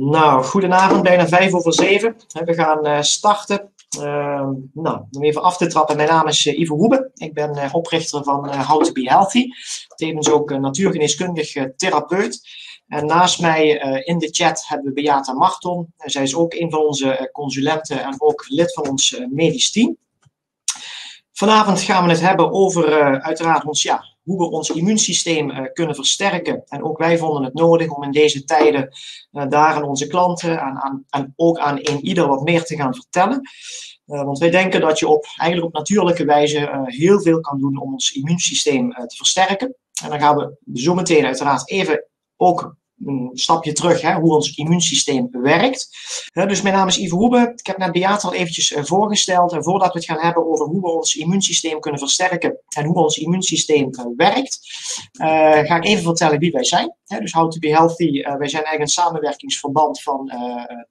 Nou, goedenavond, bijna vijf over zeven. We gaan uh, starten. Uh, nou, om even af te trappen, mijn naam is uh, Ivo Hoebe. Ik ben uh, oprichter van How to Be Healthy. Tevens ook natuurgeneeskundig therapeut. En naast mij in de chat hebben we Beata Marton. zij is ook een van onze consulenten en ook lid van ons medisch team. Vanavond gaan we het hebben over uiteraard ons ja, hoe we ons immuunsysteem uh, kunnen versterken. En ook wij vonden het nodig om in deze tijden uh, daar aan onze klanten aan, en ook aan een ieder wat meer te gaan vertellen. Uh, want wij denken dat je op, eigenlijk op natuurlijke wijze heel veel kan doen om ons immuunsysteem te versterken. En dan gaan we zo meteen uiteraard even ook een stapje terug, hè, hoe ons immuunsysteem werkt. dus mijn naam is Ivo Hoebe. Ik heb net Beate al eventjes uh, voorgesteld. En voordat we het gaan hebben over hoe we ons immuunsysteem kunnen versterken en hoe ons immuunsysteem uh, werkt, uh, ga ik even vertellen wie wij zijn. dus How to Be Healthy, wij zijn eigenlijk een samenwerkingsverband van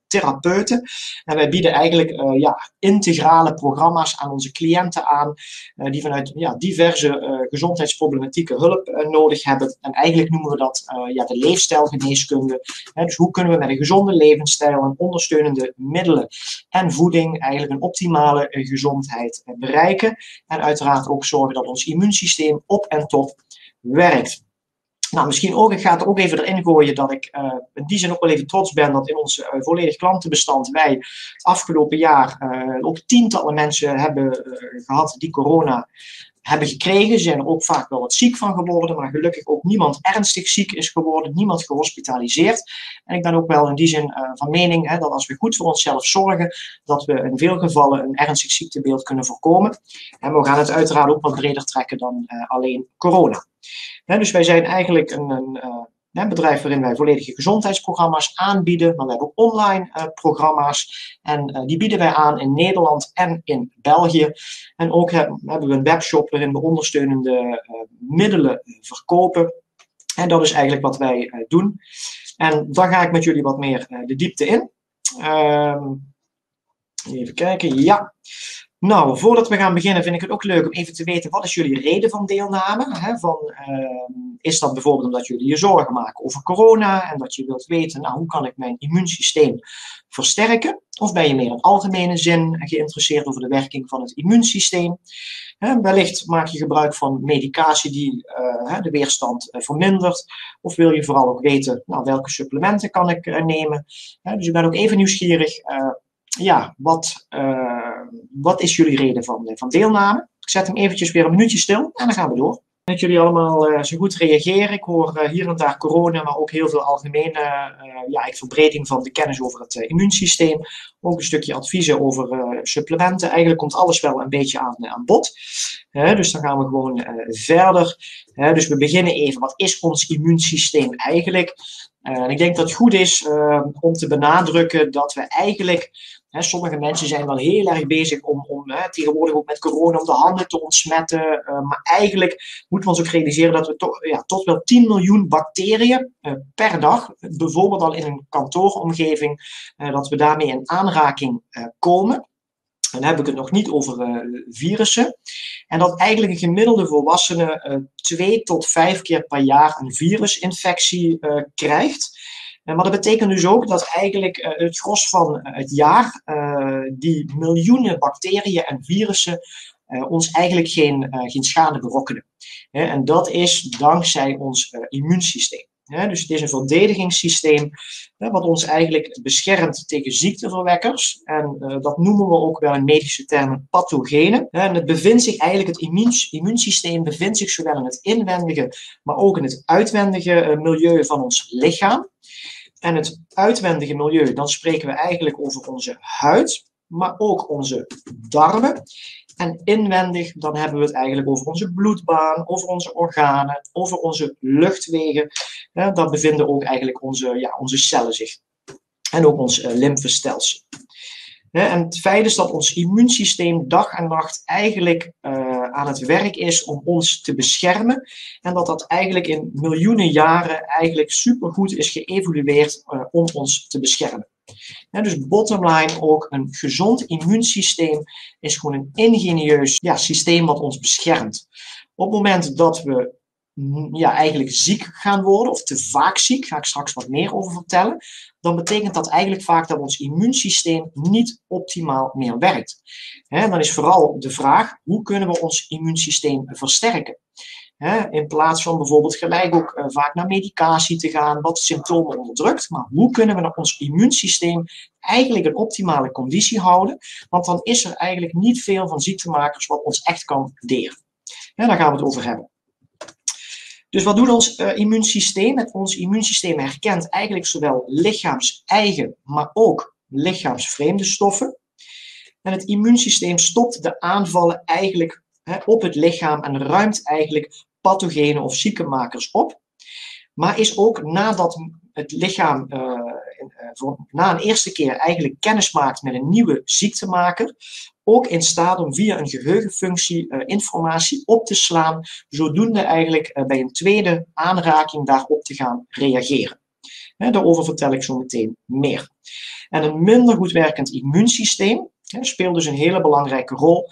therapeuten. En wij bieden eigenlijk ja, integrale programma's aan onze cliënten aan, die vanuit ja, diverse gezondheidsproblematieken hulp nodig hebben. En eigenlijk noemen we dat ja, de leefstijl geneeskunde. Dus hoe kunnen we met een gezonde levensstijl en ondersteunende middelen en voeding eigenlijk een optimale eh, gezondheid eh, bereiken. En uiteraard ook zorgen dat ons immuunsysteem op en top werkt. Nou, misschien ook, ik ga er ook even erin gooien dat ik uh, in die zin ook wel even trots ben dat in ons uh, volledig klantenbestand wij het afgelopen jaar uh, ook tientallen mensen hebben gehad die corona hebben gekregen. Zijn er ook vaak wel wat ziek van geworden, maar gelukkig ook niemand ernstig ziek is geworden, niemand gehospitaliseerd. En ik ben ook wel in die zin uh, van mening hè, dat als we goed voor onszelf zorgen, dat we in veel gevallen een ernstig ziektebeeld kunnen voorkomen. En we gaan het uiteraard ook wat breder trekken dan uh, alleen corona. dus wij zijn eigenlijk een, een uh, een bedrijf waarin wij volledige gezondheidsprogramma's aanbieden, maar we hebben online uh, programma's. En uh, die bieden wij aan in Nederland en in België. En ook hebben we een webshop waarin we ondersteunende uh, middelen verkopen. En dat is eigenlijk wat wij doen. En dan ga ik met jullie wat meer de diepte in. Ehm, even kijken, ja. Nou, voordat we gaan beginnen vind ik het ook leuk om even te weten wat is jullie reden van deelname. Hè? Van, uh, is dat bijvoorbeeld omdat jullie je zorgen maken over corona en dat je wilt weten, nou, hoe kan ik mijn immuunsysteem versterken? Of ben je meer in algemene zin geïnteresseerd over de werking van het immuunsysteem? Hè, wellicht maak je gebruik van medicatie die uh, de weerstand uh, vermindert. Of wil je vooral ook weten, nou, welke supplementen kan ik uh, nemen? Dus ik ben ook even nieuwsgierig ja, wat, wat is jullie reden van, van deelname? Ik zet hem eventjes weer een minuutje stil en dan gaan we door. Dat jullie allemaal uh, zo goed reageren. Ik hoor uh, hier en daar corona, maar ook heel veel algemene ja, verbreding van de kennis over het immuunsysteem. Ook een stukje adviezen over supplementen. Eigenlijk komt alles wel een beetje aan, aan bod. dus dan gaan we gewoon verder. dus we beginnen even. Wat is ons immuunsysteem eigenlijk? en ik denk dat het goed is om te benadrukken dat we eigenlijk sommige mensen zijn wel heel erg bezig om, om tegenwoordig ook met corona om de handen te ontsmetten. Uh, maar eigenlijk moeten we ons ook realiseren dat we ja, tot wel 10 miljoen bacteriën uh, per dag, bijvoorbeeld al in een kantooromgeving, uh, dat we daarmee in aanraking komen. Dan heb ik het nog niet over virussen. En dat eigenlijk een gemiddelde volwassene twee tot vijf keer per jaar een virusinfectie krijgt. Eh, maar dat betekent dus ook dat eigenlijk uh, het gros van eh, het jaar die miljoenen bacteriën en virussen ons eigenlijk geen, geen schade berokkenen. en dat is dankzij ons immuunsysteem. dus het is een verdedigingssysteem wat ons eigenlijk beschermt tegen ziekteverwekkers. En dat noemen we ook wel in medische termen pathogenen. en het bevindt zich eigenlijk, het immuun, immuunsysteem bevindt zich zowel in het inwendige, maar ook in het uitwendige milieu van ons lichaam. En het uitwendige milieu, dan spreken we eigenlijk over onze huid, maar ook onze darmen. En inwendig, dan hebben we het eigenlijk over onze bloedbaan, over onze organen, over onze luchtwegen. Ja, daar bevinden ook eigenlijk onze, ja, onze cellen zich. En ook ons uh, lymfestelsel. En het feit is dat ons immuunsysteem dag en nacht eigenlijk uh, aan het werk is om ons te beschermen. En dat dat eigenlijk in miljoenen jaren eigenlijk supergoed is geëvolueerd uh, om ons te beschermen. dus bottom line ook, een gezond immuunsysteem is gewoon een ingenieus ja, systeem wat ons beschermt. Op het moment dat we ja, eigenlijk ziek gaan worden, of te vaak ziek, ga ik straks wat meer over vertellen, dan betekent dat eigenlijk vaak dat ons immuunsysteem niet optimaal meer werkt. dan is vooral de vraag, hoe kunnen we ons immuunsysteem versterken? in plaats van bijvoorbeeld gelijk ook uh, vaak naar medicatie te gaan, wat symptomen onderdrukt. Maar hoe kunnen we ons immuunsysteem eigenlijk een optimale conditie houden? Want dan is er eigenlijk niet veel van ziektemakers wat ons echt kan deren. daar gaan we het over hebben. Dus wat doet ons uh, immuunsysteem? Ons immuunsysteem herkent eigenlijk zowel lichaams-eigen, maar ook lichaamsvreemde stoffen. En het immuunsysteem stopt de aanvallen eigenlijk op het lichaam en ruimt eigenlijk pathogenen of ziekenmakers op. Maar is ook nadat het lichaam uh, voor, na een eerste keer eigenlijk kennis maakt met een nieuwe ziektemaker, ook in staat om via een geheugenfunctie uh, informatie op te slaan, zodoende eigenlijk bij een tweede aanraking daarop te gaan reageren. daarover vertel ik zo meteen meer. En een minder goed werkend immuunsysteem speelt dus een hele belangrijke rol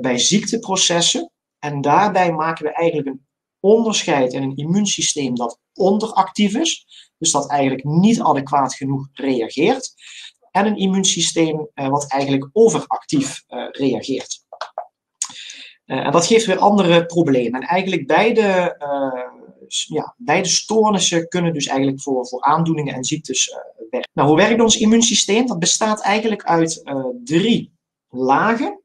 bij ziekteprocessen. En daarbij maken we eigenlijk een onderscheid in een immuunsysteem dat onderactief is, dus dat eigenlijk niet adequaat genoeg reageert, en een immuunsysteem uh, wat eigenlijk overactief uh, reageert. Uh, en dat geeft weer andere problemen. En eigenlijk beide, ja, beide stoornissen kunnen dus eigenlijk voor, voor aandoeningen en ziektes werken. Nou, hoe werkt ons immuunsysteem? Dat bestaat eigenlijk uit drie lagen.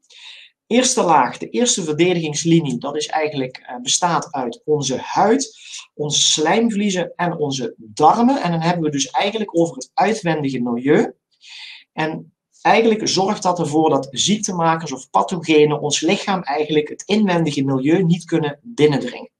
Eerste laag, de eerste verdedigingslinie, dat is eigenlijk, uh, bestaat uit onze huid, onze slijmvliezen en onze darmen. En dan hebben we dus eigenlijk over het uitwendige milieu. En eigenlijk zorgt dat ervoor dat ziektemakers of pathogenen ons lichaam eigenlijk het inwendige milieu niet kunnen binnendringen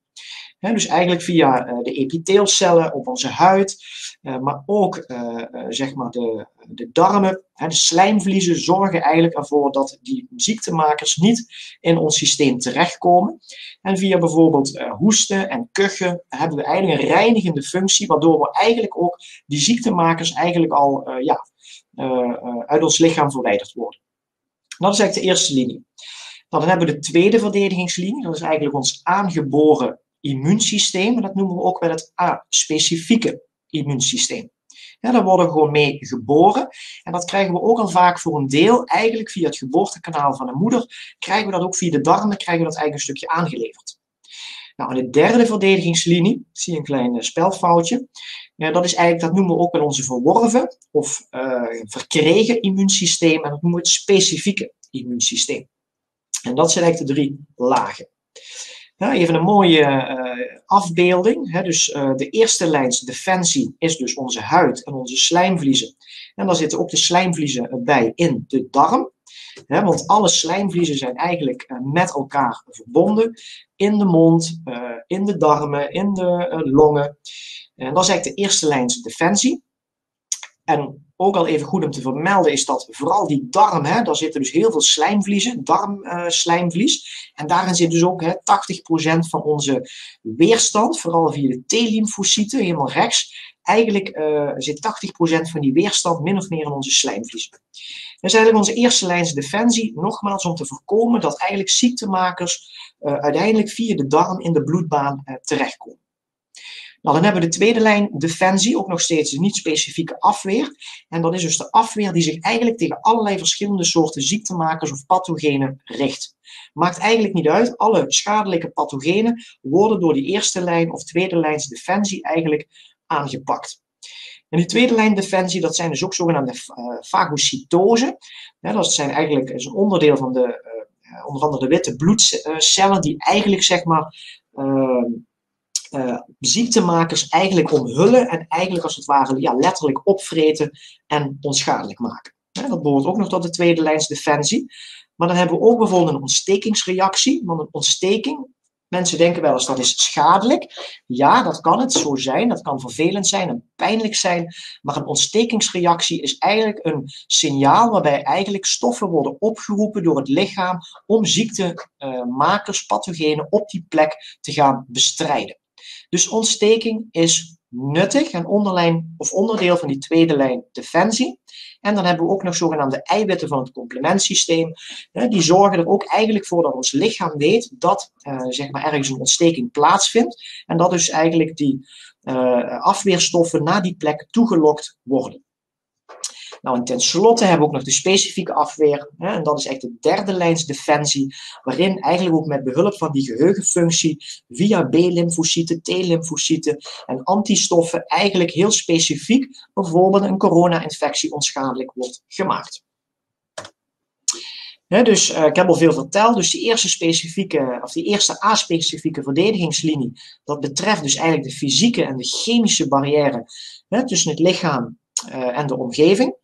dus eigenlijk via uh, de epiteelcellen op onze huid, uh, maar ook uh, zeg maar de, de darmen, de slijmvliezen zorgen eigenlijk ervoor dat die ziektemakers niet in ons systeem terechtkomen. En via bijvoorbeeld hoesten en kuchen hebben we eigenlijk een reinigende functie, waardoor we eigenlijk ook die ziektemakers eigenlijk al ja, uit ons lichaam verwijderd worden. Dat is eigenlijk de eerste linie. Dan hebben we de tweede verdedigingslinie, dat is eigenlijk ons aangeboren immuunsysteem. En dat noemen we ook wel het A-specifieke immuunsysteem. Ja, daar worden we gewoon mee geboren. En dat krijgen we ook al vaak voor een deel, eigenlijk via het geboortekanaal van de moeder, krijgen we dat ook via de darmen, krijgen we dat eigenlijk een stukje aangeleverd. Nou, en de derde verdedigingslinie, zie een klein eh, spelfoutje. Ja, dat is eigenlijk, dat noemen we ook wel onze verworven of uh, verkregen immuunsysteem. En dat noemen we het specifieke immuunsysteem. En dat zijn eigenlijk de drie lagen. Ja, even een mooie uh, afbeelding. Hè. Dus uh, de eerste lijns defensie is dus onze huid en onze slijmvliezen. En daar zitten ook de slijmvliezen bij in de darm. Hè, want alle slijmvliezen zijn eigenlijk met elkaar verbonden. In de mond, in de darmen, in de longen. En dat is eigenlijk de eerste lijns defensie. En ook al even goed om te vermelden is dat vooral die darm, hè, daar zitten dus heel veel slijmvliezen, darmslijmvlies. Uh, en daarin zit dus ook hè, 80% van onze weerstand, vooral via de T-lymfocyten, helemaal rechts. Eigenlijk uh, zit 80% van die weerstand min of meer in onze slijmvliezen. Dat is eigenlijk onze eerste lijns defensie, nogmaals om te voorkomen dat eigenlijk ziektemakers uh, uiteindelijk via de darm in de bloedbaan terechtkomen. Dan hebben we de tweede lijn defensie, ook nog steeds een niet-specifieke afweer. En dat is dus de afweer die zich eigenlijk tegen allerlei verschillende soorten ziektemakers of pathogenen richt. Maakt eigenlijk niet uit, alle schadelijke pathogenen worden door die eerste lijn of tweede lijns defensie eigenlijk aangepakt. En die tweede lijn defensie, dat zijn dus ook zogenaamde fagocytosen. Ja, dat zijn eigenlijk een onderdeel van de, uh, onder andere de witte bloedcellen, die eigenlijk zeg maar uh, ziektemakers eigenlijk omhullen en eigenlijk als het ware ja, letterlijk opvreten en onschadelijk maken. dat behoort ook nog tot de tweede lijns defensie. Maar dan hebben we ook bijvoorbeeld een ontstekingsreactie. Want een ontsteking, mensen denken wel eens dat is schadelijk. Ja, dat kan het zo zijn. Dat kan vervelend zijn en pijnlijk zijn. Maar een ontstekingsreactie is eigenlijk een signaal waarbij eigenlijk stoffen worden opgeroepen door het lichaam om ziektemakers, pathogenen op die plek te gaan bestrijden. Dus ontsteking is nuttig en onderlijn, of onderdeel van die tweede lijn defensie. En dan hebben we ook nog zogenaamde eiwitten van het complementsysteem. Die zorgen er ook eigenlijk voor dat ons lichaam weet dat uh, zeg maar ergens een ontsteking plaatsvindt. En dat dus eigenlijk die uh, afweerstoffen naar die plek toegelokt worden. Nou, en tenslotte hebben we ook nog de specifieke afweer. Hè, en dat is echt de derde lijns defensie, waarin eigenlijk ook met behulp van die geheugenfunctie via B-lymfocyten, T-lymfocyten en antistoffen eigenlijk heel specifiek bijvoorbeeld een corona-infectie onschadelijk wordt gemaakt. dus uh, ik heb al veel verteld. Dus die eerste specifieke, of die eerste A-specifieke verdedigingslinie, dat betreft dus eigenlijk de fysieke en de chemische barrière tussen het lichaam uh, en de omgeving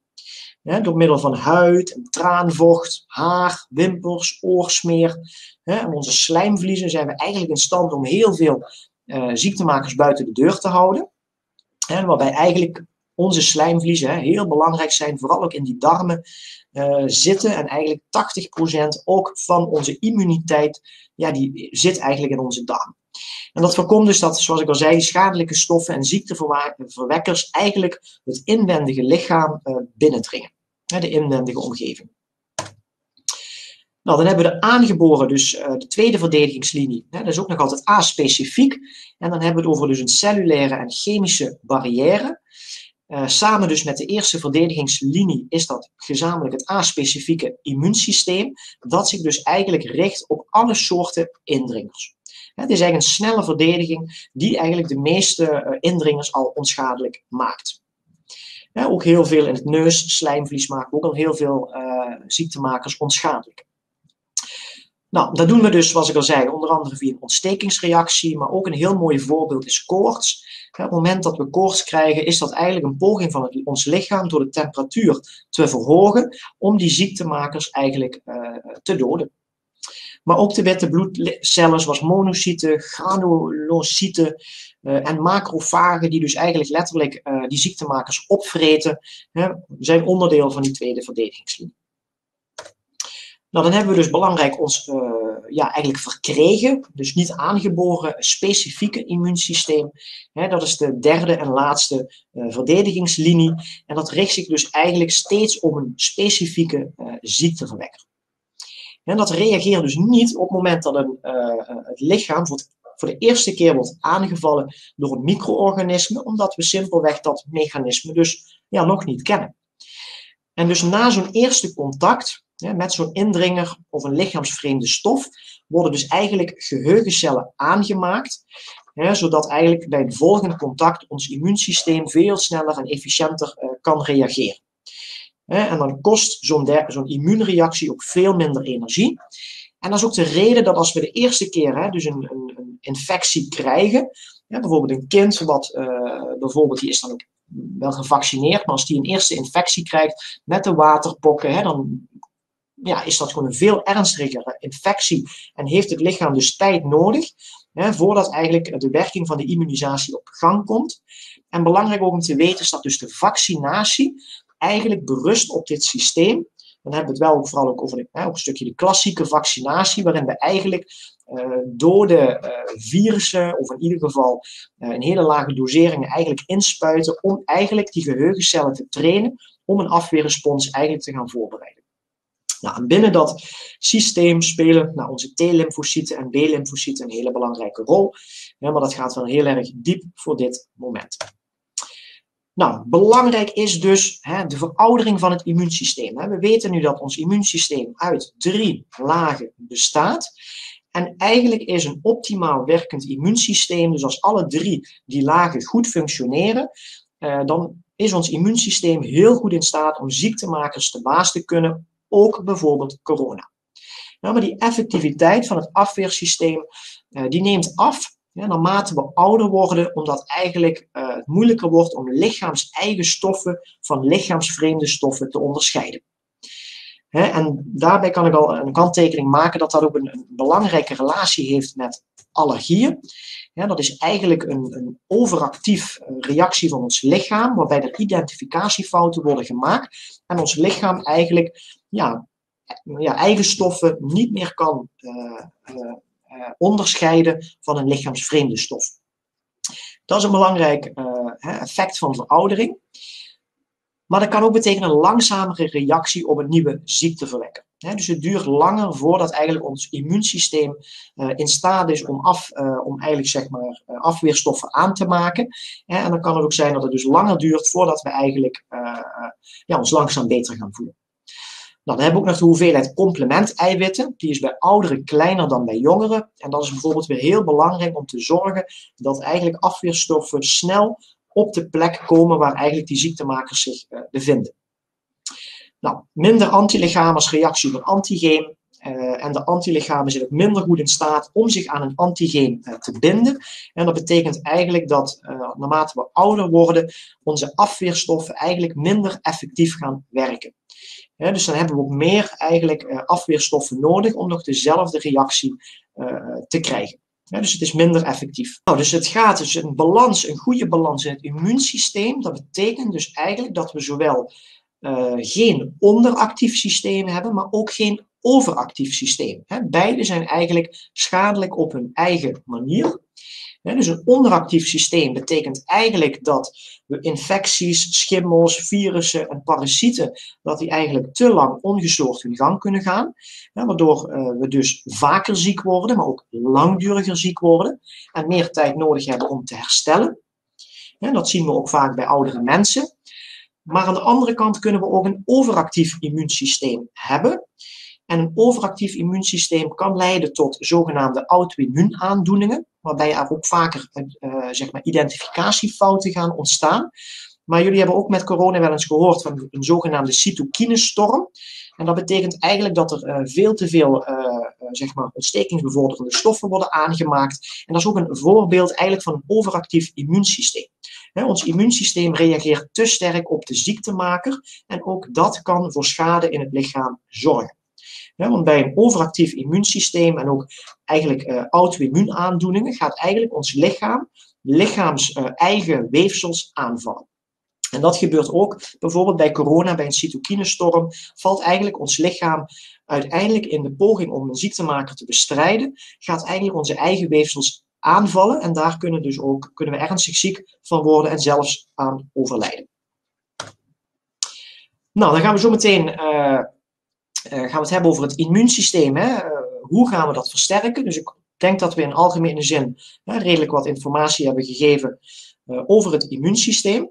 door middel van huid traanvocht, haar, wimpers, oorsmeer. en onze slijmvliezen zijn we eigenlijk in stand om heel veel uh, ziektemakers buiten de deur te houden. waarbij eigenlijk onze slijmvliezen heel belangrijk zijn, vooral ook in die darmen uh, zitten. En eigenlijk 80% ook van onze immuniteit, ja, die zit eigenlijk in onze darm. En dat voorkomt dus dat, zoals ik al zei, schadelijke stoffen en ziekteverwekkers eigenlijk het inwendige lichaam uh, binnendringen. De inwendige omgeving. Nou, dan hebben we de aangeboren, dus uh, de tweede verdedigingslinie. Dat is ook nog altijd A-specifiek. En dan hebben we het over dus een cellulaire en chemische barrière. Uh, samen dus met de eerste verdedigingslinie is dat gezamenlijk het A-specifieke immuunsysteem, dat zich dus eigenlijk richt op alle soorten indringers. Het is eigenlijk een snelle verdediging die eigenlijk de meeste uh, indringers al onschadelijk maakt. Ook heel veel in het neus, slijmvlies maken ook al heel veel uh, ziektemakers onschadelijk. Nou, dat doen we dus, zoals ik al zei, onder andere via een ontstekingsreactie, maar ook een heel mooi voorbeeld is koorts. op het moment dat we koorts krijgen, is dat eigenlijk een poging van ons lichaam door de temperatuur te verhogen om die ziektemakers eigenlijk uh, te doden. Maar ook de witte bloedcellen zoals monocyten, granulocyten uh, en macrofagen, die dus eigenlijk letterlijk uh, die ziektemakers opvreten, hè, zijn onderdeel van die tweede verdedigingslinie. Nou, dan hebben we dus belangrijk ons uh, ja, eigenlijk verkregen, dus niet aangeboren, specifieke immuunsysteem. Hè, dat is de derde en laatste verdedigingslinie. En dat richt zich dus eigenlijk steeds op een specifieke uh, ziekteverwekker. En dat reageert dus niet op het moment dat een, het lichaam voor, de eerste keer wordt aangevallen door een micro-organisme, omdat we simpelweg dat mechanisme dus ja, nog niet kennen. En dus na zo'n eerste contact met zo'n indringer of een lichaamsvreemde stof, worden dus eigenlijk geheugencellen aangemaakt, zodat eigenlijk bij het volgende contact ons immuunsysteem veel sneller en efficiënter uh, kan reageren. En dan kost zo'n immuunreactie ook veel minder energie. En dat is ook de reden dat als we de eerste keer hè, dus een, een, een infectie krijgen, hè, bijvoorbeeld een kind, wat, uh, bijvoorbeeld die is dan ook wel gevaccineerd, maar als die een eerste infectie krijgt met de waterpokken, hè, dan ja, is dat gewoon een veel ernstigere infectie en heeft het lichaam dus tijd nodig hè, voordat eigenlijk de werking van de immunisatie op gang komt. En belangrijk ook om te weten is dat dus de vaccinatie eigenlijk berust op dit systeem. Dan hebben we het wel vooral ook over hè, een stukje de klassieke vaccinatie, waarin we eigenlijk uh, door de uh, virussen, of in ieder geval uh, in hele lage doseringen, eigenlijk inspuiten om eigenlijk die geheugencellen te trainen om een afweerrespons eigenlijk te gaan voorbereiden. Nou, en binnen dat systeem spelen nou, onze T-lymfocyten en B-lymfocyten een hele belangrijke rol. Maar dat gaat wel heel erg diep voor dit moment. Nou, belangrijk is dus hè, de veroudering van het immuunsysteem. We weten nu dat ons immuunsysteem uit drie lagen bestaat. En eigenlijk is een optimaal werkend immuunsysteem, dus als alle drie die lagen goed functioneren, eh, dan is ons immuunsysteem heel goed in staat om ziektemakers te baas te kunnen ook bijvoorbeeld corona. Nou, maar die effectiviteit van het afweersysteem, uh, die neemt af ja, naarmate we ouder worden, omdat eigenlijk uh, het moeilijker wordt om lichaams-eigen stoffen van lichaamsvreemde stoffen te onderscheiden. En daarbij kan ik al een kanttekening maken dat dat ook een, een belangrijke relatie heeft met allergieën. Ja, dat is eigenlijk een, een overactief eh, reactie van ons lichaam, waarbij er identificatiefouten worden gemaakt en ons lichaam eigenlijk ja, ja, eigenstoffen niet meer kan uh, onderscheiden van een lichaamsvreemde stof. Dat is een belangrijk effect van veroudering. Maar dat kan ook betekenen een langzamere reactie op een nieuwe ziekte verwekken. dus het duurt langer voordat eigenlijk ons immuunsysteem uh, in staat is om, af, om eigenlijk zeg maar, afweerstoffen aan te maken. en dan kan het ook zijn dat het dus langer duurt voordat we eigenlijk ja, ons langzaam beter gaan voelen. Dan hebben we ook nog de hoeveelheid complement-eiwitten. Die is bij ouderen kleiner dan bij jongeren. En dat is bijvoorbeeld weer heel belangrijk om te zorgen dat eigenlijk afweerstoffen snel op de plek komen waar eigenlijk die ziektemakers zich uh, bevinden. Nou, minder antilichamen als reactie op een antigeen. Uh, en de antilichamen zijn ook minder goed in staat om zich aan een antigeen uh, te binden. En dat betekent eigenlijk dat naarmate we ouder worden, onze afweerstoffen eigenlijk minder effectief gaan werken. Dus dan hebben we ook meer eigenlijk afweerstoffen nodig om nog dezelfde reactie te krijgen dus het is minder effectief. Nou, dus het gaat dus een balans, een goede balans in het immuunsysteem. Dat betekent dus eigenlijk dat we zowel uh, geen onderactief systeem hebben, maar ook geen overactief systeem. Beide zijn eigenlijk schadelijk op hun eigen manier dus een onderactief systeem betekent eigenlijk dat we infecties, schimmels, virussen en parasieten, dat die eigenlijk te lang ongestoord hun gang kunnen gaan. waardoor eh, we dus vaker ziek worden, maar ook langduriger ziek worden en meer tijd nodig hebben om te herstellen. dat zien we ook vaak bij oudere mensen. Maar aan de andere kant kunnen we ook een overactief immuunsysteem hebben. En een overactief immuunsysteem kan leiden tot zogenaamde auto-immuunaandoeningen, waarbij er ook vaker uh, zeg maar identificatiefouten gaan ontstaan. Maar jullie hebben ook met corona wel eens gehoord van een zogenaamde cytokinestorm. En dat betekent eigenlijk dat er uh, veel te veel uh, zeg maar ontstekingsbevorderende stoffen worden aangemaakt. En dat is ook een voorbeeld eigenlijk van een overactief immuunsysteem. ons immuunsysteem reageert te sterk op de ziektemaker en ook dat kan voor schade in het lichaam zorgen want bij een overactief immuunsysteem en ook eigenlijk uh, auto-immuunaandoeningen gaat eigenlijk ons lichaam lichaams uh, eigen weefsels aanvallen. En dat gebeurt ook bijvoorbeeld bij corona, bij een cytokinestorm, valt eigenlijk ons lichaam uiteindelijk in de poging om een ziektemaker te bestrijden, gaat eigenlijk onze eigen weefsels aanvallen en daar kunnen, dus ook, kunnen we ernstig ziek van worden en zelfs aan overlijden. Nou, dan gaan we zo meteen uh, gaan we het hebben over het immuunsysteem. Hè? Uh, hoe gaan we dat versterken? Dus ik denk dat we in algemene zin redelijk wat informatie hebben gegeven uh, over het immuunsysteem.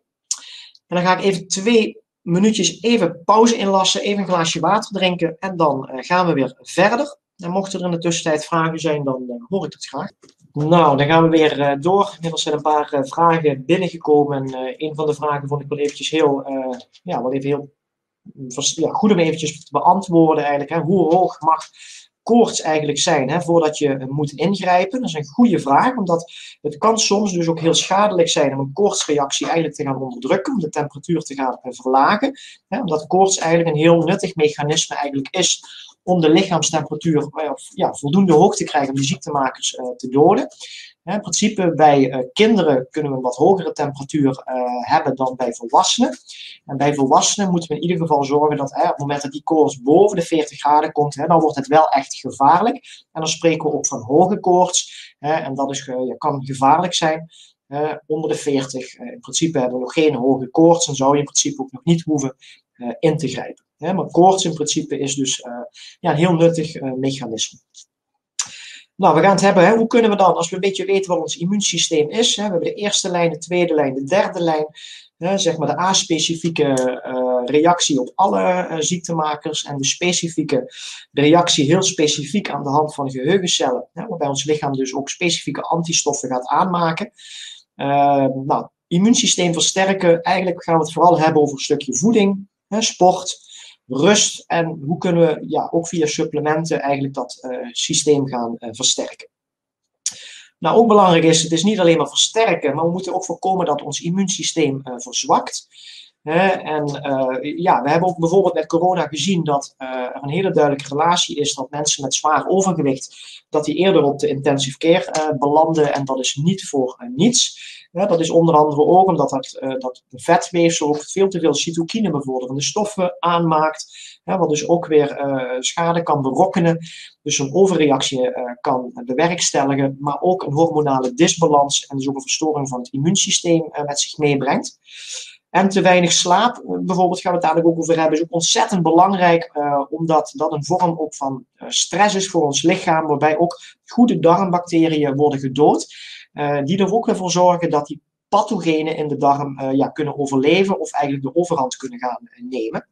En dan ga ik even twee minuutjes even pauze inlassen, even een glaasje water drinken en dan gaan we weer verder. En mochten er in de tussentijd vragen zijn, dan hoor ik dat graag. Nou, dan gaan we weer door. Inmiddels zijn een paar vragen binnengekomen. En een van de vragen vond ik wel eventjes heel, ja, wel even heel ja, goed om eventjes te beantwoorden eigenlijk. Hè, hoe hoog mag koorts eigenlijk zijn hè, voordat je moet ingrijpen? Dat is een goede vraag, omdat het kan soms dus ook heel schadelijk zijn om een koortsreactie eigenlijk te gaan onderdrukken, om de temperatuur te gaan eh, verlagen. Hè, omdat koorts eigenlijk een heel nuttig mechanisme eigenlijk is om de lichaamstemperatuur eh, ja, voldoende hoog te krijgen om die ziektemakers uh, te doden. In principe bij uh, kinderen kunnen we een wat hogere temperatuur uh, hebben dan bij volwassenen. En bij volwassenen moeten we in ieder geval zorgen dat op het moment dat die koorts boven de 40 graden komt, dan wordt het wel echt gevaarlijk. En dan spreken we ook van hoge koorts. En dat is, uh, kan gevaarlijk zijn. onder de 40. in principe hebben we nog geen hoge koorts en zou je in principe ook nog niet hoeven in te grijpen. maar koorts in principe is dus ja, een heel nuttig mechanisme. Nou, we gaan het hebben, hè, hoe kunnen we dan, als we een beetje weten wat ons immuunsysteem is, hè, we hebben de eerste lijn, de tweede lijn, de derde lijn, hè, zeg maar de A-specifieke uh, reactie op alle uh, ziektemakers en de specifieke reactie heel specifiek aan de hand van geheugencellen, hè, waarbij ons lichaam dus ook specifieke antistoffen gaat aanmaken. Uh, nou, immuunsysteem versterken, eigenlijk gaan we het vooral hebben over een stukje voeding, hè, sport, rust en hoe kunnen we ja, ook via supplementen eigenlijk dat uh, systeem gaan uh, versterken. Nou, ook belangrijk is, het is niet alleen maar versterken, maar we moeten ook voorkomen dat ons immuunsysteem uh, verzwakt. en ja, we hebben ook bijvoorbeeld met corona gezien dat er een hele duidelijke relatie is dat mensen met zwaar overgewicht, dat die eerder op de intensive care belanden en dat is niet voor niets. Dat is onder andere ook omdat dat, dat de vetweefsel ook veel te veel cytokine bevorderende stoffen aanmaakt wat dus ook weer uh, schade kan berokkenen. Dus een overreactie uh, kan bewerkstelligen, maar ook een hormonale disbalans en dus ook een verstoring van het immuunsysteem met zich meebrengt. En te weinig slaap, bijvoorbeeld, gaan we het dadelijk ook over hebben, is ook ontzettend belangrijk, omdat dat een vorm ook van stress is voor ons lichaam, waarbij ook goede darmbacteriën worden gedood, die er ook voor zorgen dat die pathogenen in de darm ja, kunnen overleven of eigenlijk de overhand kunnen gaan nemen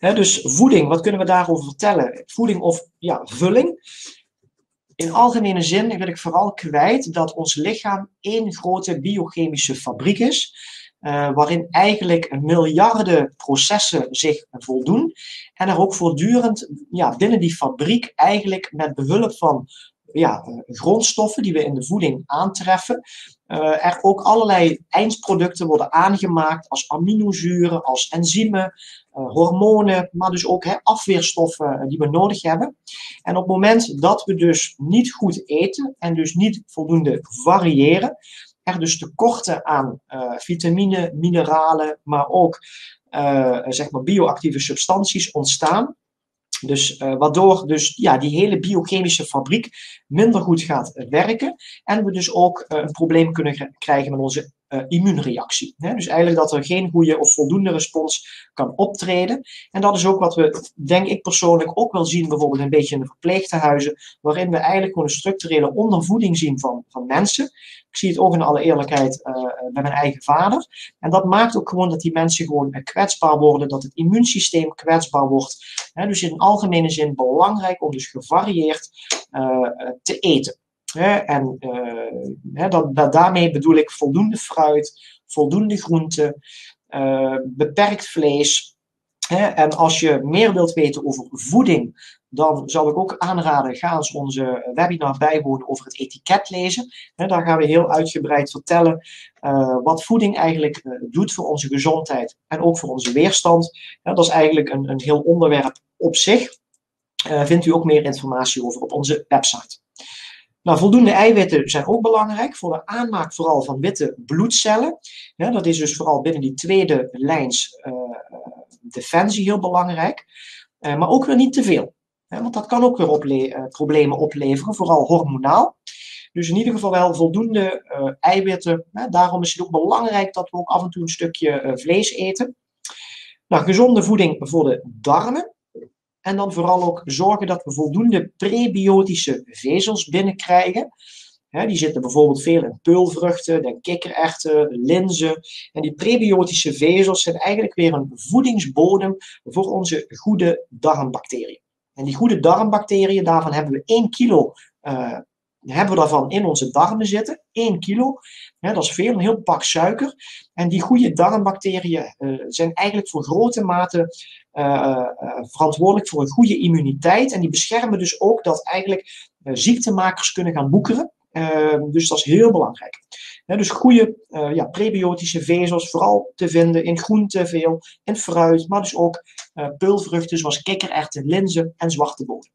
dus voeding, wat kunnen we daarover vertellen? Voeding of ja, vulling. In algemene zin wil ik vooral kwijt dat ons lichaam één grote biochemische fabriek is. Waarin eigenlijk miljarden processen zich voldoen. En er ook voortdurend ja, binnen die fabriek eigenlijk met behulp van ja, eh, grondstoffen die we in de voeding aantreffen, uh, er ook allerlei eindproducten worden aangemaakt als aminozuren, als enzymen, uh, hormonen, maar dus ook hè, afweerstoffen die we nodig hebben. En op het moment dat we dus niet goed eten en dus niet voldoende variëren, er dus tekorten aan uh, vitamine, mineralen, maar ook zeg maar bioactieve substanties ontstaan, dus, uh, waardoor dus, ja, die hele biochemische fabriek minder goed gaat werken. En we dus ook uh, een probleem kunnen krijgen met onze uh, immuunreactie. Hè? Dus eigenlijk dat er geen goede of voldoende respons kan optreden. En dat is ook wat we, denk ik persoonlijk, ook wel zien bijvoorbeeld een beetje in de verpleegtehuizen, waarin we eigenlijk gewoon een structurele ondervoeding zien van, van mensen. Ik zie het ook in alle eerlijkheid uh, bij mijn eigen vader. En dat maakt ook gewoon dat die mensen gewoon kwetsbaar worden, dat het immuunsysteem kwetsbaar wordt. Hè? Dus in algemene zin belangrijk om dus gevarieerd te eten en uh, dat, daarmee bedoel ik voldoende fruit, voldoende groenten, uh, beperkt vlees. en als je meer wilt weten over voeding, dan zou ik ook aanraden, ga eens onze webinar bijwonen over het etiket lezen. daar gaan we heel uitgebreid vertellen uh, wat voeding eigenlijk doet voor onze gezondheid en ook voor onze weerstand. dat is eigenlijk een, een heel onderwerp op zich. vindt u ook meer informatie over op onze website. Nou, voldoende eiwitten zijn ook belangrijk voor de aanmaak vooral van witte bloedcellen. Dat is dus vooral binnen die tweede lijns uh, defensie heel belangrijk. Uh, maar ook weer niet te veel. Want dat kan ook weer uh, problemen opleveren, vooral hormonaal. Dus in ieder geval wel voldoende eiwitten. Daarom is het ook belangrijk dat we ook af en toe een stukje vlees eten. Nou, gezonde voeding voor de darmen. En dan vooral ook zorgen dat we voldoende prebiotische vezels binnenkrijgen. die zitten bijvoorbeeld veel in peulvruchten, de kikkererwten, linzen. En die prebiotische vezels zijn eigenlijk weer een voedingsbodem voor onze goede darmbacteriën. En die goede darmbacteriën, daarvan hebben we 1 kilo uh, hebben we daarvan in onze darmen zitten. 1 kilo. dat is veel, een heel pak suiker. En die goede darmbacteriën uh, zijn eigenlijk voor grote mate verantwoordelijk voor een goede immuniteit. En die beschermen dus ook dat eigenlijk ziektemakers kunnen gaan boekeren. Ehm, dus dat is heel belangrijk. dus goede ja, prebiotische vezels, vooral te vinden in groenten veel, in fruit, maar dus ook peulvruchten zoals kikkererwten, linzen en zwarte bonen.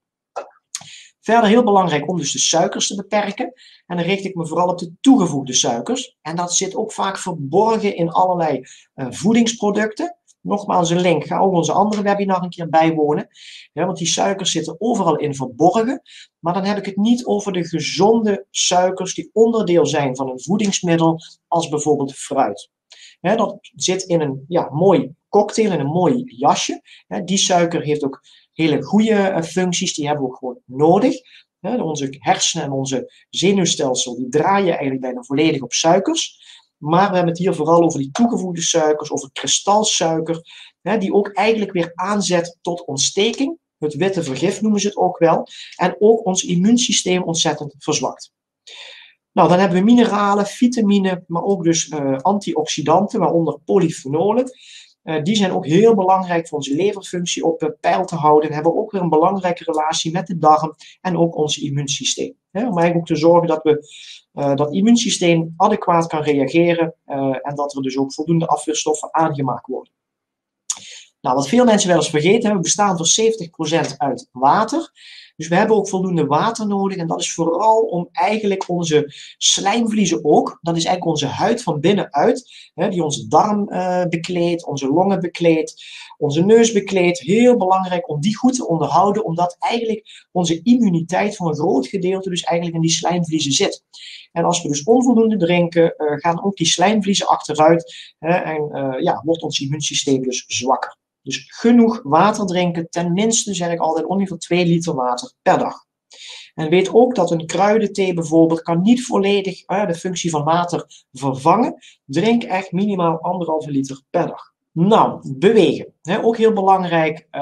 Verder heel belangrijk om dus de suikers te beperken. En dan richt ik me vooral op de toegevoegde suikers. En dat zit ook vaak verborgen in allerlei uh, voedingsproducten. Nogmaals een link, ga ook onze andere webinar een keer bijwonen. Want die suikers zitten overal in verborgen. Maar dan heb ik het niet over de gezonde suikers die onderdeel zijn van een voedingsmiddel, als bijvoorbeeld fruit. Dat zit in een ja, mooi cocktail, in een mooi jasje. Ja, die suiker heeft ook hele goede eh, functies, die hebben we ook gewoon nodig. Onze hersenen en onze zenuwstelsel, die draaien eigenlijk bijna volledig op suikers. Maar we hebben het hier vooral over die toegevoegde suikers, over kristalsuiker, die ook eigenlijk weer aanzet tot ontsteking. Het witte vergif noemen ze het ook wel. En ook ons immuunsysteem ontzettend verzwakt. Nou, dan hebben we mineralen, vitamine, maar ook dus uh, antioxidanten, waaronder polyfenolen. Die zijn ook heel belangrijk voor onze leverfunctie op peil te houden. We hebben ook weer een belangrijke relatie met de darm en ook ons immuunsysteem. Hè, om eigenlijk ook te zorgen dat we dat immuunsysteem adequaat kan reageren en dat er dus ook voldoende afweerstoffen aangemaakt worden. Nou, wat veel mensen wel eens vergeten we bestaan voor 70% uit water. Dus we hebben ook voldoende water nodig. En dat is vooral om eigenlijk onze slijmvliezen ook, dat is eigenlijk onze huid van binnenuit, hè, die onze darm uh, bekleedt, onze longen bekleedt, onze neus bekleedt. Heel belangrijk om die goed te onderhouden, omdat eigenlijk onze immuniteit voor een groot gedeelte dus eigenlijk in die slijmvliezen zit. En als we dus onvoldoende drinken, uh, gaan ook die slijmvliezen achteruit hè, en uh, ja, wordt ons immuunsysteem dus zwakker. Dus genoeg water drinken, tenminste zeg ik altijd ongeveer 2 liter water per dag. En weet ook dat een kruidenthee bijvoorbeeld kan niet volledig de functie van water vervangen. Drink echt minimaal anderhalve liter per dag. Nou, bewegen. ook heel belangrijk. Uh,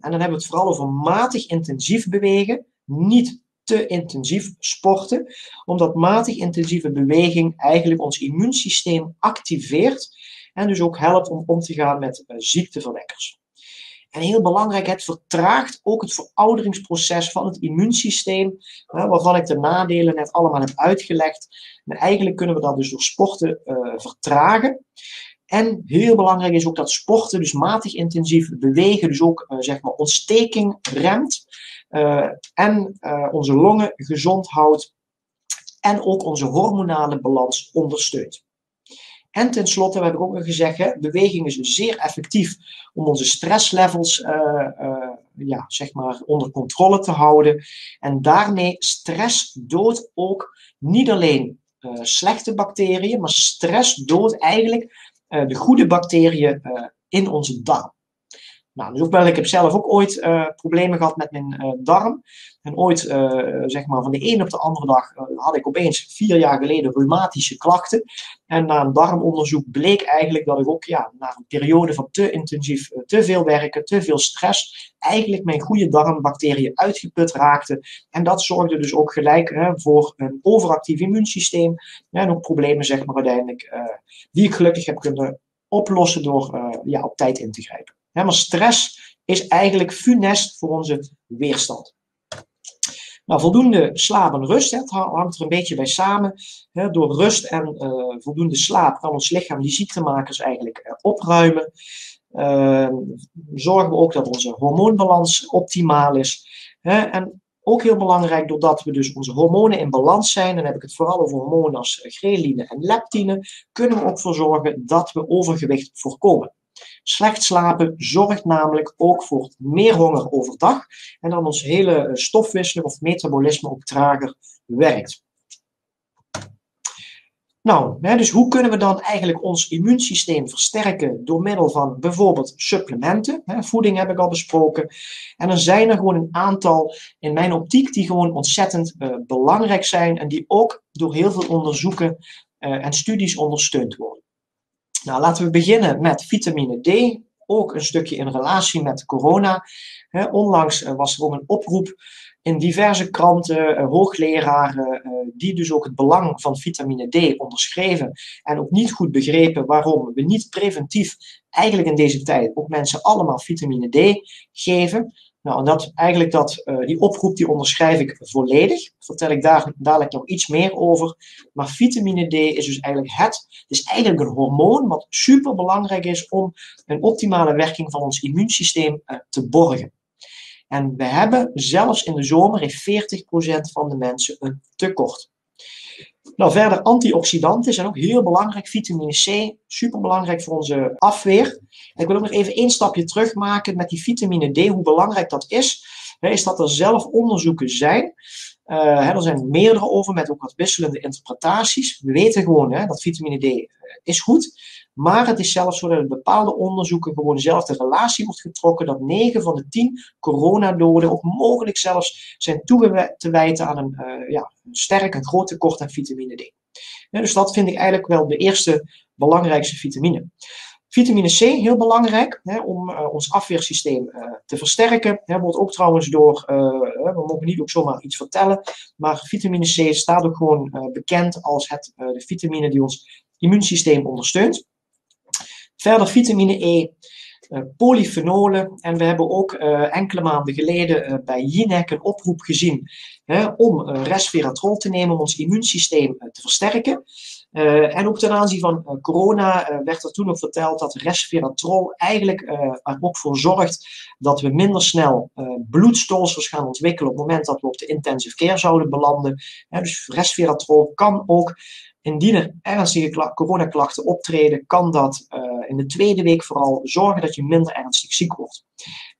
en dan hebben we het vooral over matig intensief bewegen. Niet te intensief sporten. Omdat matig intensieve beweging eigenlijk ons immuunsysteem activeert en dus ook helpt om om te gaan met uh, ziekteverwekkers. En heel belangrijk, het vertraagt ook het verouderingsproces van het immuunsysteem, waarvan ik de nadelen net allemaal heb uitgelegd. En eigenlijk kunnen we dat dus door sporten uh, vertragen. En heel belangrijk is ook dat sporten, dus matig intensief bewegen, dus ook uh, zeg maar ontsteking remt. En onze longen gezond houdt. En ook onze hormonale balans ondersteunt. En tenslotte, we hebben ook nog gezegd, beweging is zeer effectief om onze stresslevels uh, ja, zeg maar onder controle te houden. En daarmee stress doodt ook niet alleen uh, slechte bacteriën, maar stress doodt eigenlijk de goede bacteriën in onze darm. Nou, dus ook wel, ik heb zelf ook ooit uh, problemen gehad met mijn uh, darm. En ooit, uh, zeg maar, van de een op de andere dag had ik opeens vier jaar geleden reumatische klachten. En na een darmonderzoek bleek eigenlijk dat ik ook, ja, na een periode van te intensief, te veel werken, te veel stress, eigenlijk mijn goede darmbacteriën uitgeput raakte. En dat zorgde dus ook gelijk voor een overactief immuunsysteem. En ook problemen, zeg maar, uiteindelijk, die ik gelukkig heb kunnen oplossen door ja, op tijd in te grijpen stress is eigenlijk funest voor onze weerstand. Nou, voldoende slaap en rust, het hangt er een beetje bij samen. door rust en uh, voldoende slaap kan ons lichaam die ziektemakers eigenlijk uh, opruimen. Uh, zorgen we ook dat onze hormoonbalans optimaal is. en ook heel belangrijk, doordat we dus onze hormonen in balans zijn, dan heb ik het vooral over hormonen als ghreline en leptine, kunnen we ook voor zorgen dat we overgewicht voorkomen. Slecht slapen zorgt namelijk ook voor meer honger overdag en dan ons hele eh, stofwisseling of metabolisme ook trager werkt. Nou, dus hoe kunnen we dan eigenlijk ons immuunsysteem versterken door middel van bijvoorbeeld supplementen? Voeding heb ik al besproken. En er zijn er gewoon een aantal in mijn optiek die gewoon ontzettend uh, belangrijk zijn en die ook door heel veel onderzoeken uh, en studies ondersteund worden. Nou, laten we beginnen met vitamine D. Ook een stukje in relatie met corona. onlangs eh, was er ook een oproep in diverse kranten, eh, hoogleraren, eh, die dus ook het belang van vitamine D onderschreven en ook niet goed begrepen waarom we niet preventief eigenlijk in deze tijd ook mensen allemaal vitamine D geven. Nou, en dat, eigenlijk dat, uh, die oproep die onderschrijf ik volledig. Vertel ik daar dadelijk nog iets meer over. Maar vitamine D is dus eigenlijk het, het is eigenlijk een hormoon wat super belangrijk is om een optimale werking van ons immuunsysteem uh, te borgen. En we hebben zelfs in de zomer heeft 40% van de mensen een tekort. Nou, verder antioxidanten zijn ook heel belangrijk. Vitamine C, super belangrijk voor onze afweer. Ik wil ook nog even één stapje terug maken met die vitamine D, hoe belangrijk dat is. Is dat er zelf onderzoeken zijn. Uh, er zijn meerdere over met ook wat wisselende interpretaties. We weten gewoon hè, dat vitamine D uh, is goed. Maar het is zelfs zo dat in bepaalde onderzoeken gewoon zelf de relatie wordt getrokken dat 9 van de 10 coronadoden ook mogelijk zelfs zijn toe te wijten aan een, uh, ja, een sterk, een groot tekort aan vitamine D. dus dat vind ik eigenlijk wel de eerste belangrijkste vitamine. Vitamine C, heel belangrijk hè, om uh, ons afweersysteem uh, te versterken. Hè, wordt ook trouwens door, we mogen niet ook zomaar iets vertellen, maar vitamine C staat ook gewoon bekend als het, de vitamine die ons immuunsysteem ondersteunt. Verder vitamine E, uh, polyfenolen. En we hebben ook uh, enkele maanden geleden uh, bij Jinek een oproep gezien om resveratrol te nemen om ons immuunsysteem te versterken. en ook ten aanzien van corona werd er toen ook verteld dat resveratrol eigenlijk er ook voor zorgt dat we minder snel bloedstolsels gaan ontwikkelen op het moment dat we op de intensive care zouden belanden. dus resveratrol kan ook Indien er ernstige coronaklachten optreden, kan dat uh, in de tweede week vooral zorgen dat je minder ernstig ziek wordt.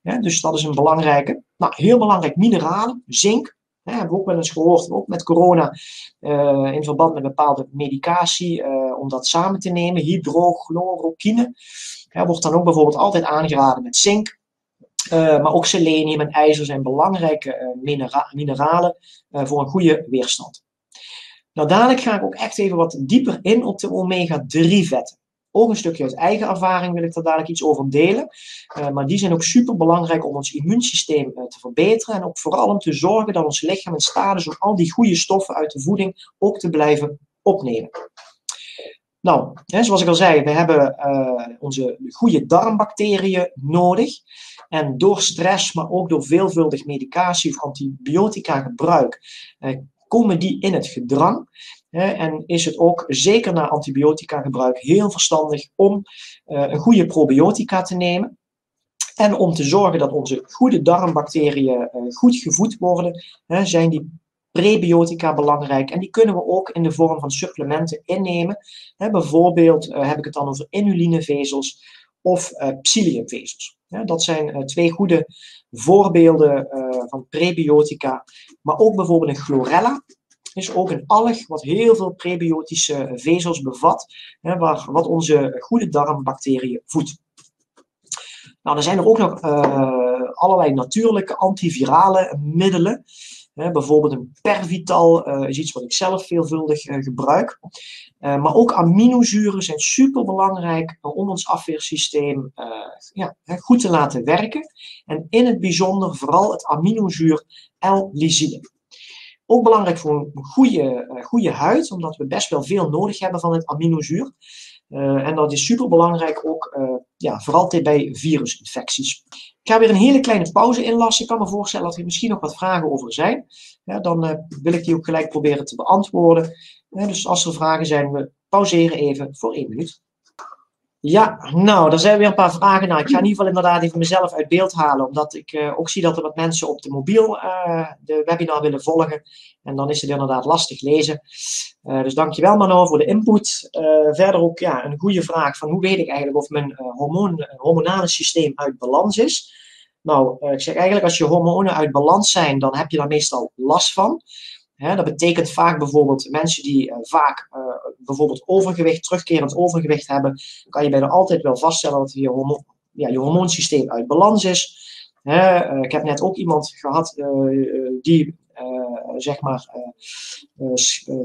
Dus dat is een belangrijke. Nou, heel belangrijk, mineralen, zink. Ja, hebben we ook wel eens gehoord, ook met corona, uh, in verband met bepaalde medicatie, uh, om dat samen te nemen. Hydrochloroquine wordt dan ook bijvoorbeeld altijd aangeraden met zink. maar ook selenium en ijzer zijn belangrijke minera mineralen voor een goede weerstand. Nou, dadelijk ga ik ook echt even wat dieper in op de omega-3 vetten. Ook een stukje uit eigen ervaring wil ik daar dadelijk iets over delen. Uh, maar die zijn ook super belangrijk om ons immuunsysteem uh, te verbeteren. En ook vooral om te zorgen dat ons lichaam in staat is om al die goede stoffen uit de voeding ook te blijven opnemen. Nou, hè, zoals ik al zei, we hebben uh, onze goede darmbacteriën nodig. En door stress, maar ook door veelvuldig medicatie of antibiotica gebruik, komen die in het gedrang. En is het ook zeker na antibiotica gebruik heel verstandig om eh, een goede probiotica te nemen. En om te zorgen dat onze goede darmbacteriën eh, goed gevoed worden, zijn die prebiotica belangrijk. En die kunnen we ook in de vorm van supplementen innemen. Bijvoorbeeld eh, heb ik het dan over inulinevezels of psylliumvezels. Dat zijn twee goede voorbeelden van prebiotica. Maar ook bijvoorbeeld een chlorella is ook een alg wat heel veel prebiotische vezels bevat, hè, waar, wat onze goede darmbacteriën voedt. Nou, er zijn er ook nog uh, allerlei natuurlijke antivirale middelen. Bijvoorbeeld een Pervital uh, is iets wat ik zelf veelvuldig uh, gebruik. maar ook aminozuren zijn super belangrijk om ons afweersysteem ja, goed te laten werken. En in het bijzonder vooral het aminozuur L-lysine. Ook belangrijk voor een goede, goede huid, omdat we best wel veel nodig hebben van het aminozuur. Uh, en dat is super belangrijk ook, uh, ja, vooral bij virusinfecties. Ik ga weer een hele kleine pauze inlassen. Ik kan me voorstellen dat er misschien nog wat vragen over zijn. Dan uh, wil ik die ook gelijk proberen te beantwoorden. dus als er vragen zijn, we pauzeren even voor één minuut. Ja, nou, er zijn weer een paar vragen. Nou, ik ga in ieder geval inderdaad even mezelf uit beeld halen, omdat ik uh, ook zie dat er wat mensen op de mobiel uh, de webinar willen volgen. En dan is het inderdaad lastig lezen. Uh, dus dankjewel Mano voor de input. verder ook ja, een goede vraag van hoe weet ik eigenlijk of mijn hormoon, hormonale systeem uit balans is. Nou, ik zeg eigenlijk als je hormonen uit balans zijn, dan heb je daar meestal last van dat betekent vaak bijvoorbeeld mensen die uh, vaak uh, bijvoorbeeld overgewicht, terugkerend overgewicht hebben, kan je bijna altijd wel vaststellen dat je, hormo ja, je hormoonsysteem uit balans is. Uh, ik heb net ook iemand gehad die zeg maar